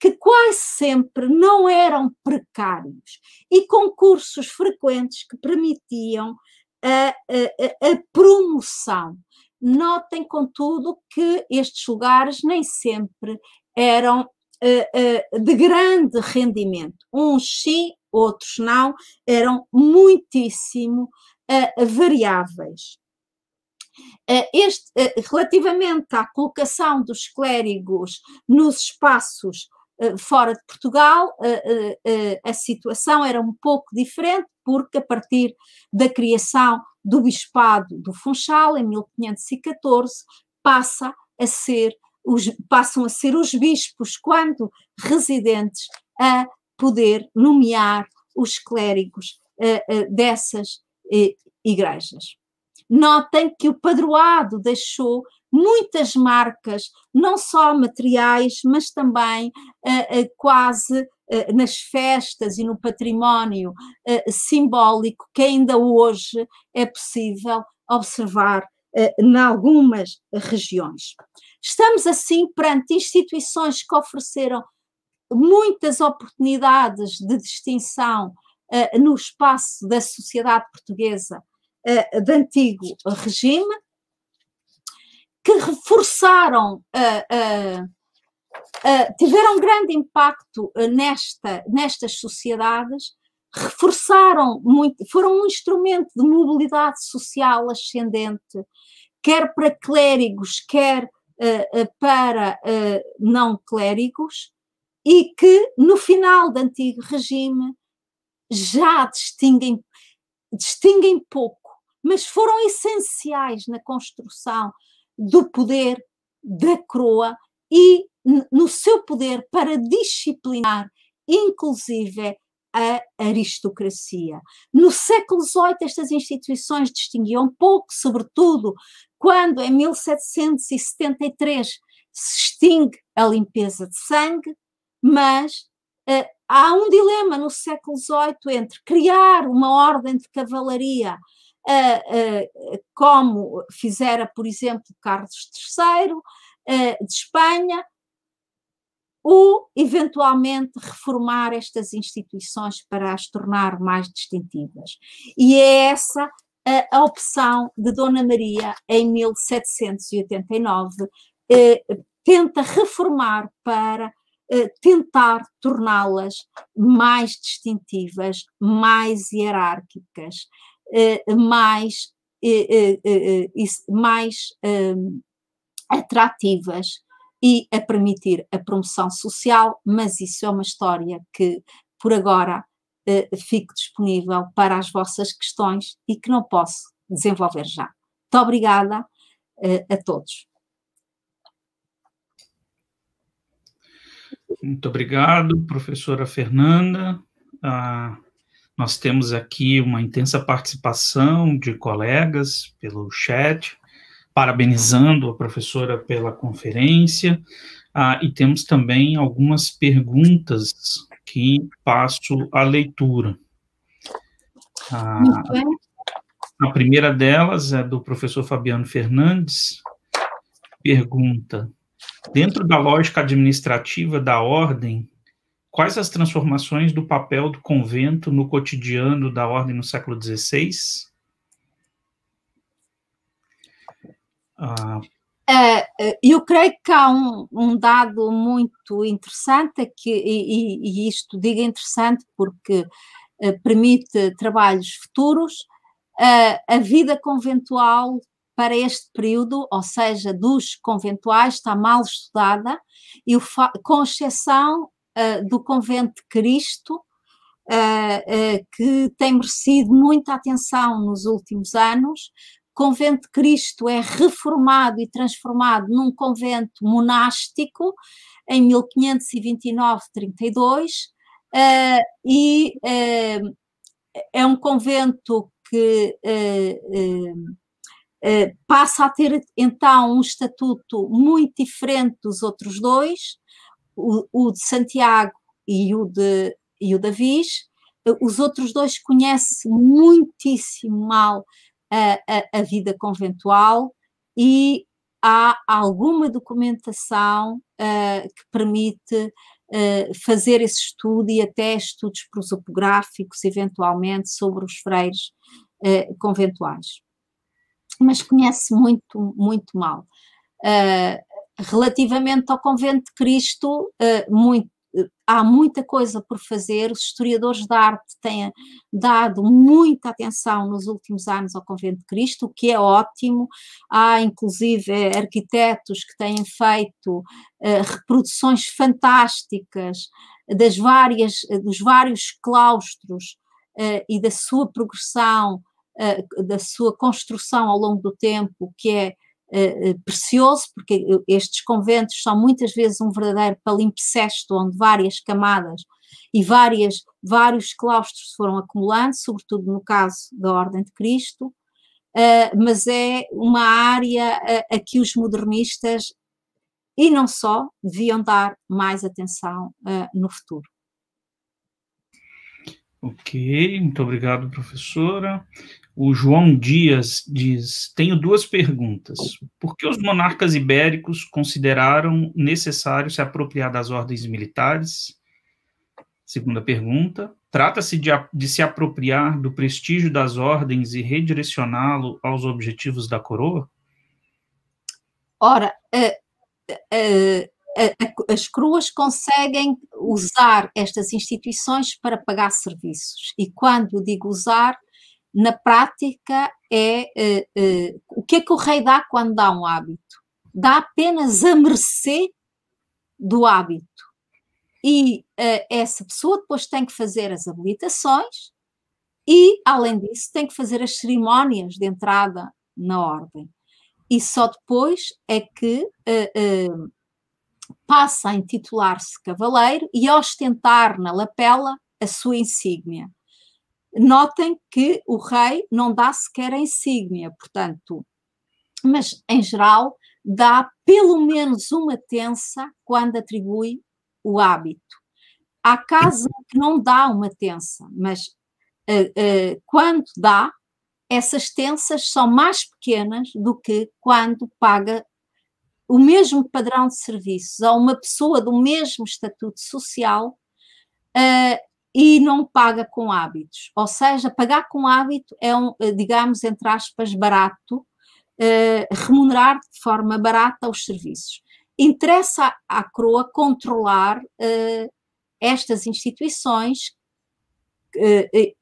que quase sempre não eram precários e concursos frequentes que permitiam a, a, a promoção. Notem, contudo, que estes lugares nem sempre eram de grande rendimento. Uns sim, outros não, eram muitíssimo variáveis. Este, relativamente à colocação dos clérigos nos espaços fora de Portugal, a situação era um pouco diferente, porque a partir da criação do Bispado do Funchal, em 1514, passa a ser os, passam a ser os bispos, quando residentes, a poder nomear os clérigos uh, uh, dessas uh, igrejas. Notem que o padroado deixou muitas marcas, não só materiais, mas também quase nas festas e no património simbólico que ainda hoje é possível observar em algumas regiões. Estamos, assim, perante instituições que ofereceram muitas oportunidades de distinção uh, no espaço da sociedade portuguesa uh, de antigo regime, que reforçaram, uh, tiveram grande impacto nesta, nestas sociedades, reforçaram muito, foram um instrumento de mobilidade social ascendente, quer para clérigos, quer uh, para uh, não clérigos e que no final do antigo regime já distinguem, distinguem pouco, mas foram essenciais na construção do poder da coroa e no seu poder para disciplinar, inclusive, a aristocracia. No século XVIII, estas instituições distinguiam pouco, sobretudo quando em 1773 se extingue a limpeza de sangue, mas uh, há um dilema no século XVIII entre criar uma ordem de cavalaria como fizera, por exemplo, Carlos III de Espanha, ou eventualmente reformar estas instituições para as tornar mais distintivas. E é essa a, opção de Dona Maria em 1789, eh, tenta reformar para eh, tentar torná-las mais distintivas, mais hierárquicas, eh, mais, eh, eh, eh, mais atrativas e a permitir a promoção social, mas isso é uma história que, por agora, uh, fique disponível para as vossas questões e que não posso desenvolver já. Muito obrigada uh, a todos. Muito obrigado, professora Fernanda. Ah, nós temos aqui uma intensa participação de colegas pelo chat parabenizando a professora pela conferência, ah, e temos também algumas perguntas que passo à leitura. Ah, a primeira delas é do professor Fabiano Fernandes, pergunta, dentro da lógica administrativa da ordem, quais as transformações do papel do convento no cotidiano da ordem no século XVI? Uh, eu creio que há um, um dado muito interessante, que, e, e, isto digo interessante porque uh, permite trabalhos futuros. Uh, a vida conventual para este período, ou seja, dos conventuais, está mal estudada, e o com exceção do convento de Cristo, que tem merecido muita atenção nos últimos anos, convento de Cristo é reformado e transformado num convento monástico em 1529-32 uh, e uh, é um convento que uh, passa a ter então um estatuto muito diferente dos outros dois, o, o de Santiago e o de, e o de Avis. Os outros dois conhecem muitíssimo mal a, a, a vida conventual e há alguma documentação uh, que permite uh, fazer esse estudo e até estudos prosopográficos, eventualmente, sobre os freiros uh, conventuais. Mas conhece muito, muito mal. relativamente ao convento de Cristo, muito, há muita coisa por fazer, os historiadores da arte têm dado muita atenção nos últimos anos ao Convento de Cristo, o que é ótimo. Há, inclusive, arquitetos que têm feito uh, reproduções fantásticas das várias, dos vários claustros e da sua progressão, da sua construção ao longo do tempo, que é uh, precioso, porque estes conventos são muitas vezes um verdadeiro palimpsesto, onde várias camadas e várias, vários claustros foram acumulando, sobretudo no caso da Ordem de Cristo, uh, mas é uma área a, a, que os modernistas, e não só, deviam dar mais atenção uh, no futuro. Ok, muito obrigado, professora. O João Dias diz: Tenho duas perguntas. Por que os monarcas ibéricos consideraram necessário se apropriar das ordens militares? Segunda pergunta: Trata-se de, de, se apropriar do prestígio das ordens e redirecioná-lo aos objetivos da coroa? Ora, uh, uh, as coroas conseguem usar estas instituições para pagar serviços. E quando digo usar, na prática é uh, uh, o que é que o rei dá quando dá um hábito? Dá apenas a mercê do hábito. E uh, essa pessoa depois tem que fazer as habilitações e, além disso, tem que fazer as cerimónias de entrada na ordem. E só depois é que passa a intitular-se cavaleiro e ostentar na lapela a sua insígnia. Notem que o rei não dá sequer a insígnia, portanto, mas em geral dá pelo menos uma tensa quando atribui o hábito. há casos que não dá uma tensa, mas uh, uh, quando dá, essas tensas são mais pequenas do que quando paga o mesmo padrão de serviços a uma pessoa do mesmo estatuto social uh, e não paga com hábitos. Ou seja, pagar com hábito é, um, digamos, entre aspas, barato, uh, remunerar de forma barata os serviços. Interessa à, CROA controlar uh, estas instituições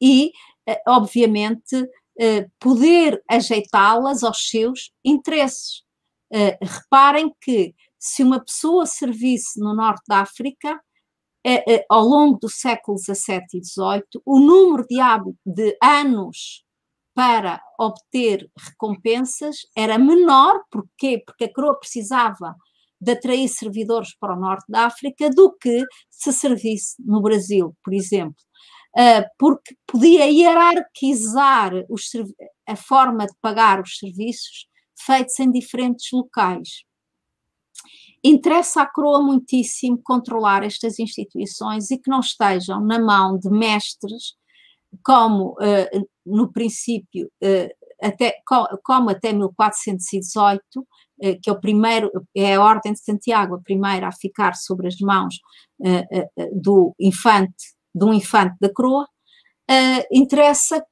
e, obviamente, poder ajeitá-las aos seus interesses. Reparem que se uma pessoa servisse no norte da África, ao longo do século XVII e XVIII, o número de, de anos para obter recompensas era menor, porquê? Porque a coroa precisava de atrair servidores para o norte da África do que se servisse no Brasil, por exemplo. porque podia hierarquizar a forma de pagar os serviços feitos em diferentes locais. Interessa à coroa muitíssimo controlar estas instituições e que não estejam na mão de mestres, como uh, no princípio, uh, até, como até 1418, uh, eh, que é o primeiro, é a Ordem de Santiago, a primeira a ficar sobre as mãos do infante, de um infante da coroa, interessa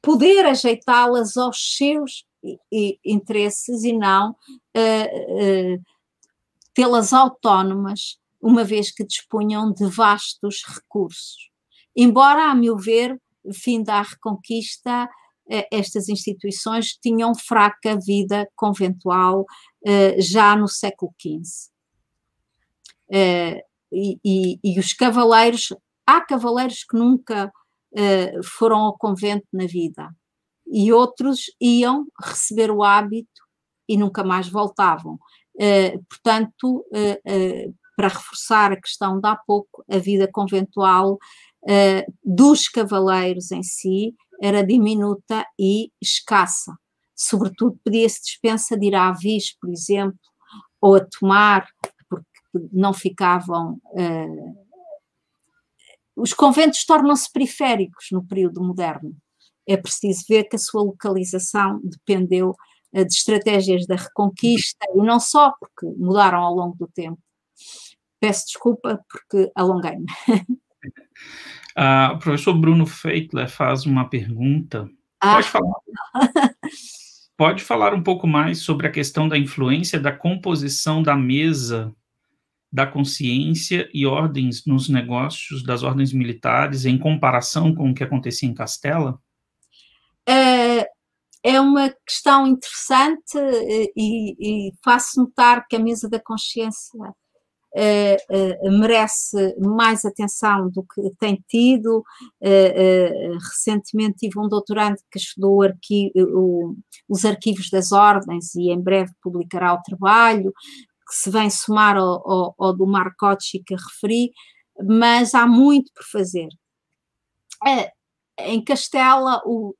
poder ajeitá-las aos seus interesses e não uh, uh, tê-las autónomas, uma vez que dispunham de vastos recursos. Embora, a meu ver, fim da Reconquista, uh, estas instituições tinham fraca vida conventual já no século XV. E, e, e, os cavaleiros, há cavaleiros que nunca foram ao convento na vida, e outros iam receber o hábito e nunca mais voltavam. Uh, portanto, uh, uh, para reforçar a questão de há pouco, a vida conventual dos cavaleiros em si era diminuta e escassa. Sobretudo, pedia-se dispensa de ir à avis, por exemplo, ou a tomar, porque não ficavam. os conventos tornam-se periféricos no período moderno é preciso ver que a sua localização dependeu eh, de estratégias da reconquista e não só, porque mudaram ao longo do tempo. Peço desculpa porque alonguei-me. Uh, o professor Bruno Feitler faz uma pergunta. Ah. Pode falar. Pode falar um pouco mais sobre a questão da influência da composição da mesa da consciência e ordens nos negócios das ordens militares em comparação com o que acontecia em Castela? é, é uma questão interessante eh, e, e faço notar que a mesa da consciência é, é, merece mais atenção do que tem tido. É, recentemente tive um doutorando que estudou arquivo, o, os arquivos das ordens e em breve publicará o trabalho, que se vem somar ao, ao, ao do Marcotti que referi, mas há muito por fazer. em Castela, o,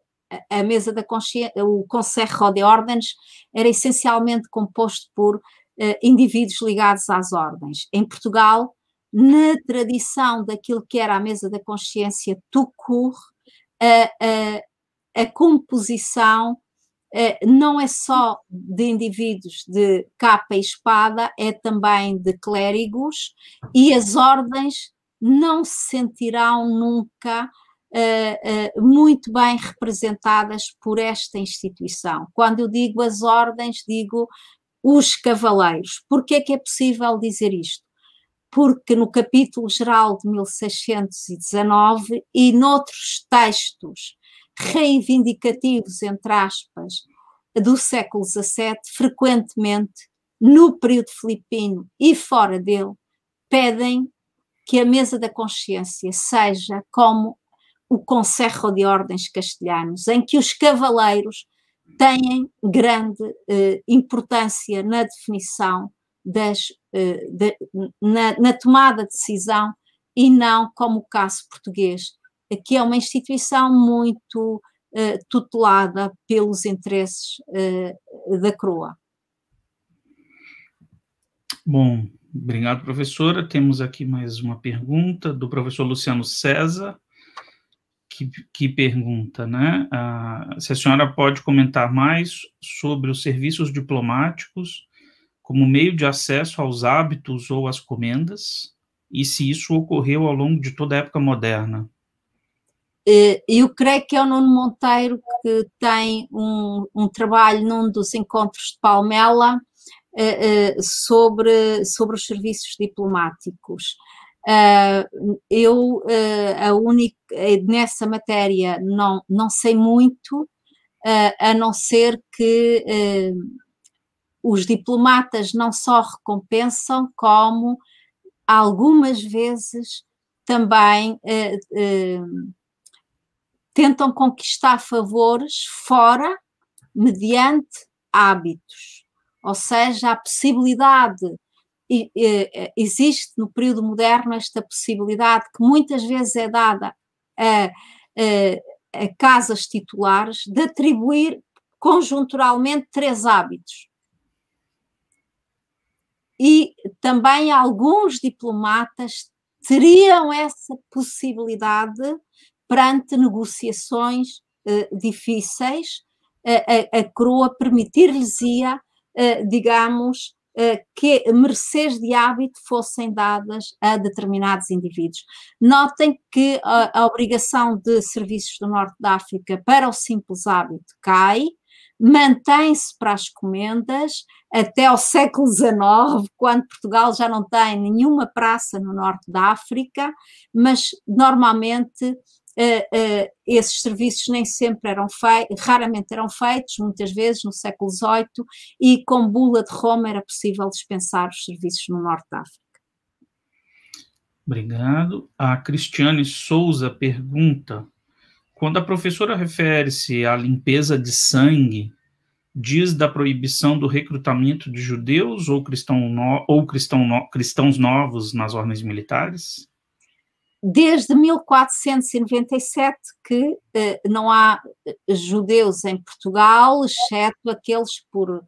a mesa da consciência, o Conselho de Ordens era essencialmente composto por uh, indivíduos ligados às ordens. Em Portugal, na tradição daquilo que era a mesa da consciência Tucur, a, a, composição uh, não é só de indivíduos de capa e espada, é também de clérigos, e as ordens não se sentirão nunca uh, muito bem representadas por esta instituição. Quando eu digo as ordens, digo os cavaleiros. Por que é que é possível dizer isto? Porque no capítulo geral de 1619 e noutros textos reivindicativos, entre aspas, do século XVII, frequentemente, no período filipino e fora dele, pedem que a mesa da consciência seja como o Conselho de Ordens Castelhanos, em que os cavaleiros têm grande eh, importância na definição das, eh, de, na, na, tomada de decisão e não como o caso português, que é uma instituição muito eh, tutelada pelos interesses da coroa. Bom, Obrigado, professora. Temos aqui mais uma pergunta do professor Luciano César, que, que pergunta, né? Ah, se a senhora pode comentar mais sobre os serviços diplomáticos como meio de acesso aos hábitos ou às comendas, e se isso ocorreu ao longo de toda a época moderna. Eu creio que é o Nuno Monteiro que tem um, um trabalho num dos encontros de Palmela uh, uh, sobre, sobre os serviços diplomáticos. Uh, eu, a única, nessa matéria, não, não sei muito, a não ser que os diplomatas não só recompensam, como algumas vezes também tentam conquistar favores fora, mediante hábitos. Ou seja, a possibilidade, existe no período moderno esta possibilidade que muitas vezes é dada a, a, a casas titulares de atribuir conjunturalmente três hábitos. E também alguns diplomatas teriam essa possibilidade perante negociações uh, difíceis, uh, a, a coroa permitir-lhes-ia, uh, digamos, que mercês de hábito fossem dadas a determinados indivíduos. Notem que a, a obrigação de serviços do Norte da África para o simples hábito cai, mantém-se para as comendas até ao século XIX, quando Portugal já não tem nenhuma praça no norte da África, mas normalmente esses serviços nem sempre eram feitos, raramente eram feitos, muitas vezes no século XVIII, e com bula de Roma era possível dispensar os serviços no Norte da África. Obrigado. A Cristiane Souza pergunta: quando a professora refere-se à limpeza de sangue, diz da proibição do recrutamento de judeus ou, cristão no, ou cristão no, cristãos novos nas ordens militares? Desde 1497 que eh, não há eh, judeus em Portugal, exceto aqueles por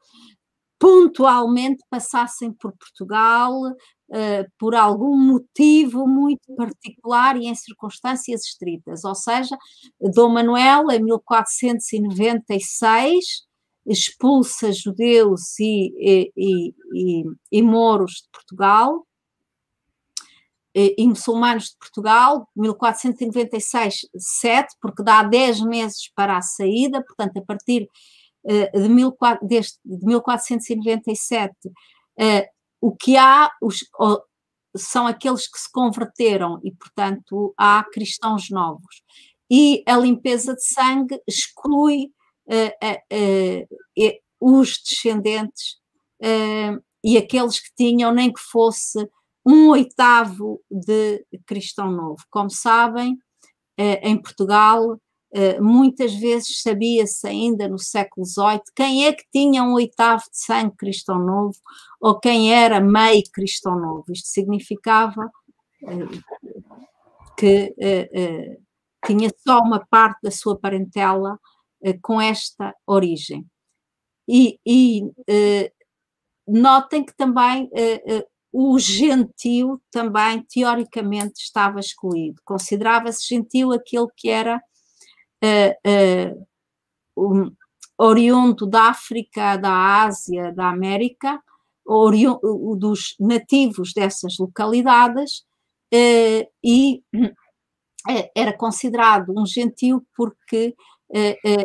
pontualmente passassem por Portugal eh, por algum motivo muito particular e em circunstâncias estritas. Ou seja, Dom Manuel, em 1496, expulsa judeus e, e, e, e, moros de Portugal e muçulmanos de Portugal, 1496, 7, porque dá 10 meses para a saída, portanto, a partir eh, de, 1497, eh, o que há os, são aqueles que se converteram e, portanto, há cristãos novos. E a limpeza de sangue exclui os descendentes e aqueles que tinham, nem que fosse um oitavo de cristão novo. Como sabem, eh, em Portugal, eh, muitas vezes sabia-se ainda no século XVIII quem é que tinha um oitavo de sangue cristão novo ou quem era meio cristão novo. Isto significava eh, que tinha só uma parte da sua parentela com esta origem. E, e notem que também o gentil também, teoricamente, estava excluído. Considerava-se gentil aquele que era uh, uh, um, oriundo da África, da Ásia, da América, oriundo, dos nativos dessas localidades, uh, e era considerado um gentil porque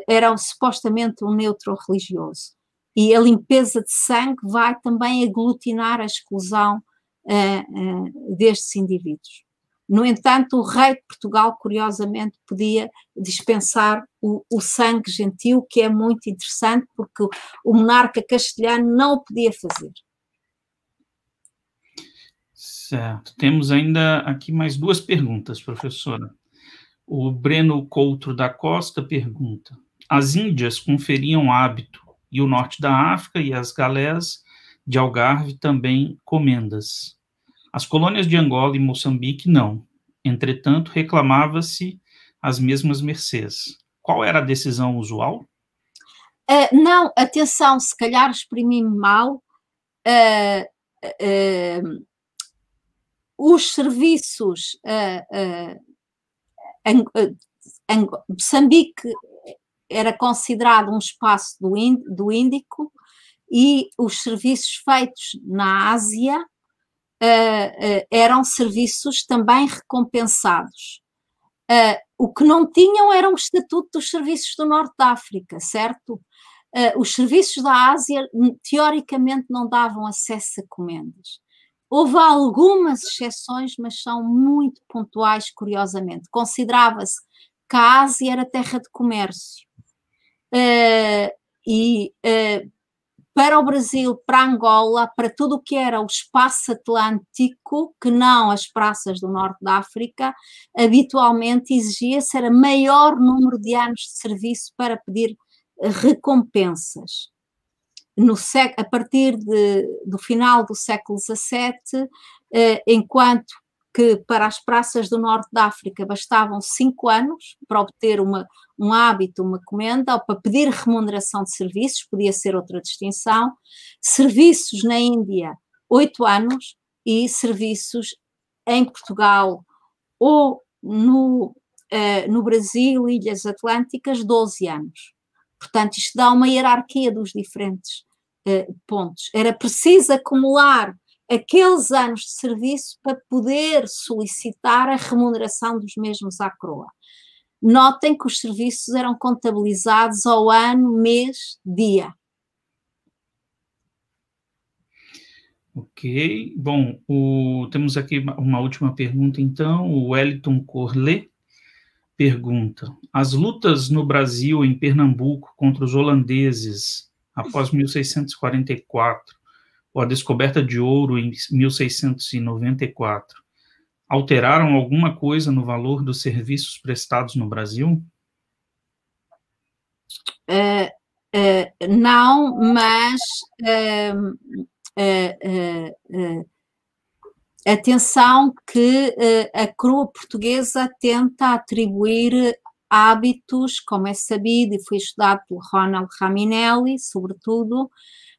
era supostamente um neutro religioso e a limpeza de sangue vai também aglutinar a exclusão uh, uh, destes indivíduos. No entanto, o rei de Portugal, curiosamente, podia dispensar o, o, sangue gentil, que é muito interessante, porque o monarca castelhano não o podia fazer. Certo. Temos ainda aqui mais duas perguntas, professora. O Breno Coutro da Costa pergunta: As Índias conferiam hábito e o norte da África e as galés de Algarve também comendas. As colônias de Angola e Moçambique não. Entretanto, reclamava-se as mesmas mercês. Qual era a decisão usual? Uh, não, atenção, se calhar exprimi-me mal. Uh, uh, os serviços Moçambique era considerado um espaço do, do Índico e os serviços feitos na Ásia uh, uh, eram serviços também recompensados. Uh, o que não tinham era o estatuto dos serviços do Norte da África, certo? os serviços da Ásia, teoricamente, não davam acesso a comendas. Houve algumas exceções, mas são muito pontuais, curiosamente. Considerava-se que a Ásia era terra de comércio. Uh, e uh, para o Brasil, para Angola, para tudo o que era o espaço atlântico, que não as praças do norte da África, habitualmente exigia-se era maior número de anos de serviço para pedir recompensas. No, a partir de, do final do século XVII, eh, enquanto que para as praças do norte da África bastavam cinco anos para obter uma, um hábito, uma comenda, ou para pedir remuneração de serviços, podia ser outra distinção, serviços na Índia, oito anos, e serviços em Portugal ou no, uh, no Brasil, Ilhas Atlânticas, 12 anos. Portanto, isto dá uma hierarquia dos diferentes uh, pontos. Era preciso acumular aqueles anos de serviço para poder solicitar a remuneração dos mesmos à coroa. Notem que os serviços eram contabilizados ao ano, mês, dia. Ok, bom, o, temos aqui uma última pergunta, então. O Wellington Corley pergunta: As lutas no Brasil, em Pernambuco, contra os holandeses, após 1644, ou a descoberta de ouro em 1694 alteraram alguma coisa no valor dos serviços prestados no Brasil? Uh, uh, não, mas uh, atenção que a coroa portuguesa tenta atribuir hábitos, como é sabido e foi estudado pelo Ronald Raminelli, sobretudo,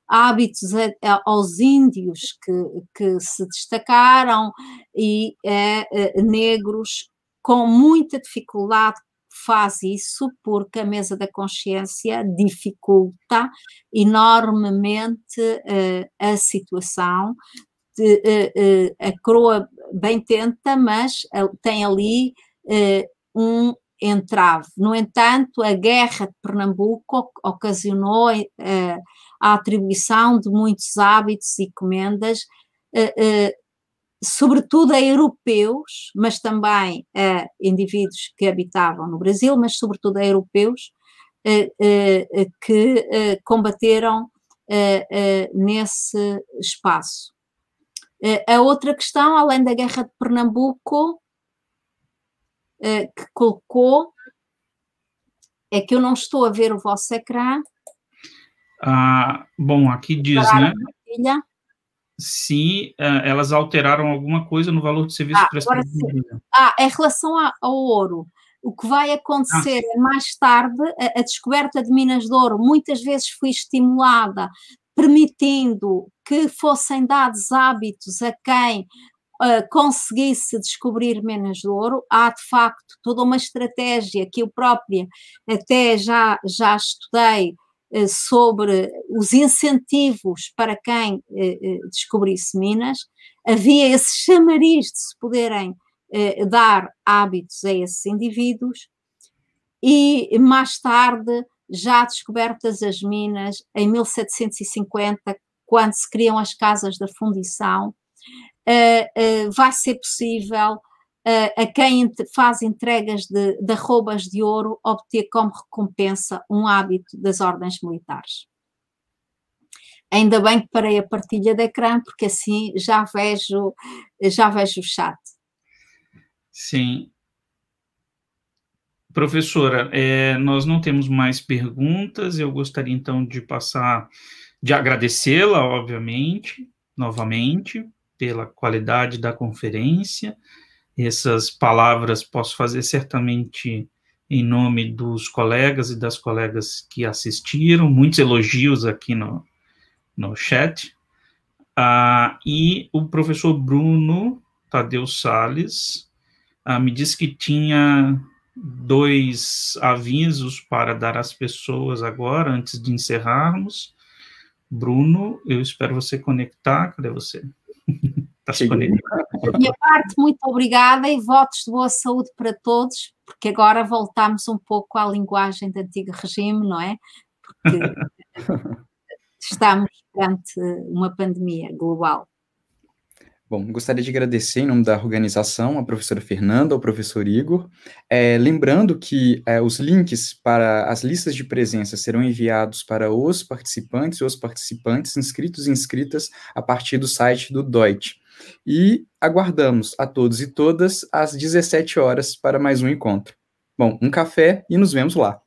hábitos a, a, aos índios que, que se destacaram e a, negros com muita dificuldade faz isso porque a mesa da consciência dificulta enormemente uh, a situação. De, a coroa bem tenta, mas tem ali um entrave. No entanto, a guerra de Pernambuco ocasionou uh, a atribuição de muitos hábitos e comendas, uh, uh, sobretudo a europeus, mas também a indivíduos que habitavam no Brasil, mas sobretudo a europeus que combateram nesse espaço. a outra questão, além da guerra de Pernambuco, que colocou é que eu não estou a ver o vosso ecrã. Ah, bom, aqui diz, né? Se uh, elas alteraram alguma coisa no valor do serviço ah, prestado. Ah, em relação ao ouro, o que vai acontecer ah. mais tarde, a, a, descoberta de minas de ouro muitas vezes foi estimulada, permitindo que fossem dados hábitos a quem uh, conseguisse descobrir menos ouro, há de facto toda uma estratégia que eu própria até já, já estudei uh, sobre os incentivos para quem uh, descobrisse minas. Havia esse chamariz de se poderem dar hábitos a esses indivíduos e mais tarde já descobertas as minas em 1750 quando se criam as casas da fundição uh, vai ser possível uh, a quem faz entregas de, de arrobas de ouro obter como recompensa um hábito das ordens militares. Ainda bem que parei a partilha de ecrã, porque assim já vejo, já vejo o chat. Sim. Professora, é, nós não temos mais perguntas. Eu gostaria então de passar, de agradecê-la, obviamente, novamente, pela qualidade da conferência. Essas palavras posso fazer certamente em nome dos colegas e das colegas que assistiram, muitos elogios aqui no, no chat. Ah, e o professor Bruno Tadeu Sales ah, me disse que tinha dois avisos para dar às pessoas agora, antes de encerrarmos. Bruno, eu espero você conectar. Cadê você? Está conectando. minha parte, muito obrigada e votos de boa saúde para todos, porque agora voltamos um pouco à linguagem do antigo regime, não é? Porque estamos perante uma pandemia global. Bom, gostaria de agradecer em nome da organização a professora Fernanda, ao professor Igor. É, lembrando que é, os links para as listas de presença serão enviados para os participantes e os participantes inscritos e inscritas a partir do site do Deutsch. E aguardamos a todos e todas às 17 horas para mais um encontro. Bom, um café e nos vemos lá.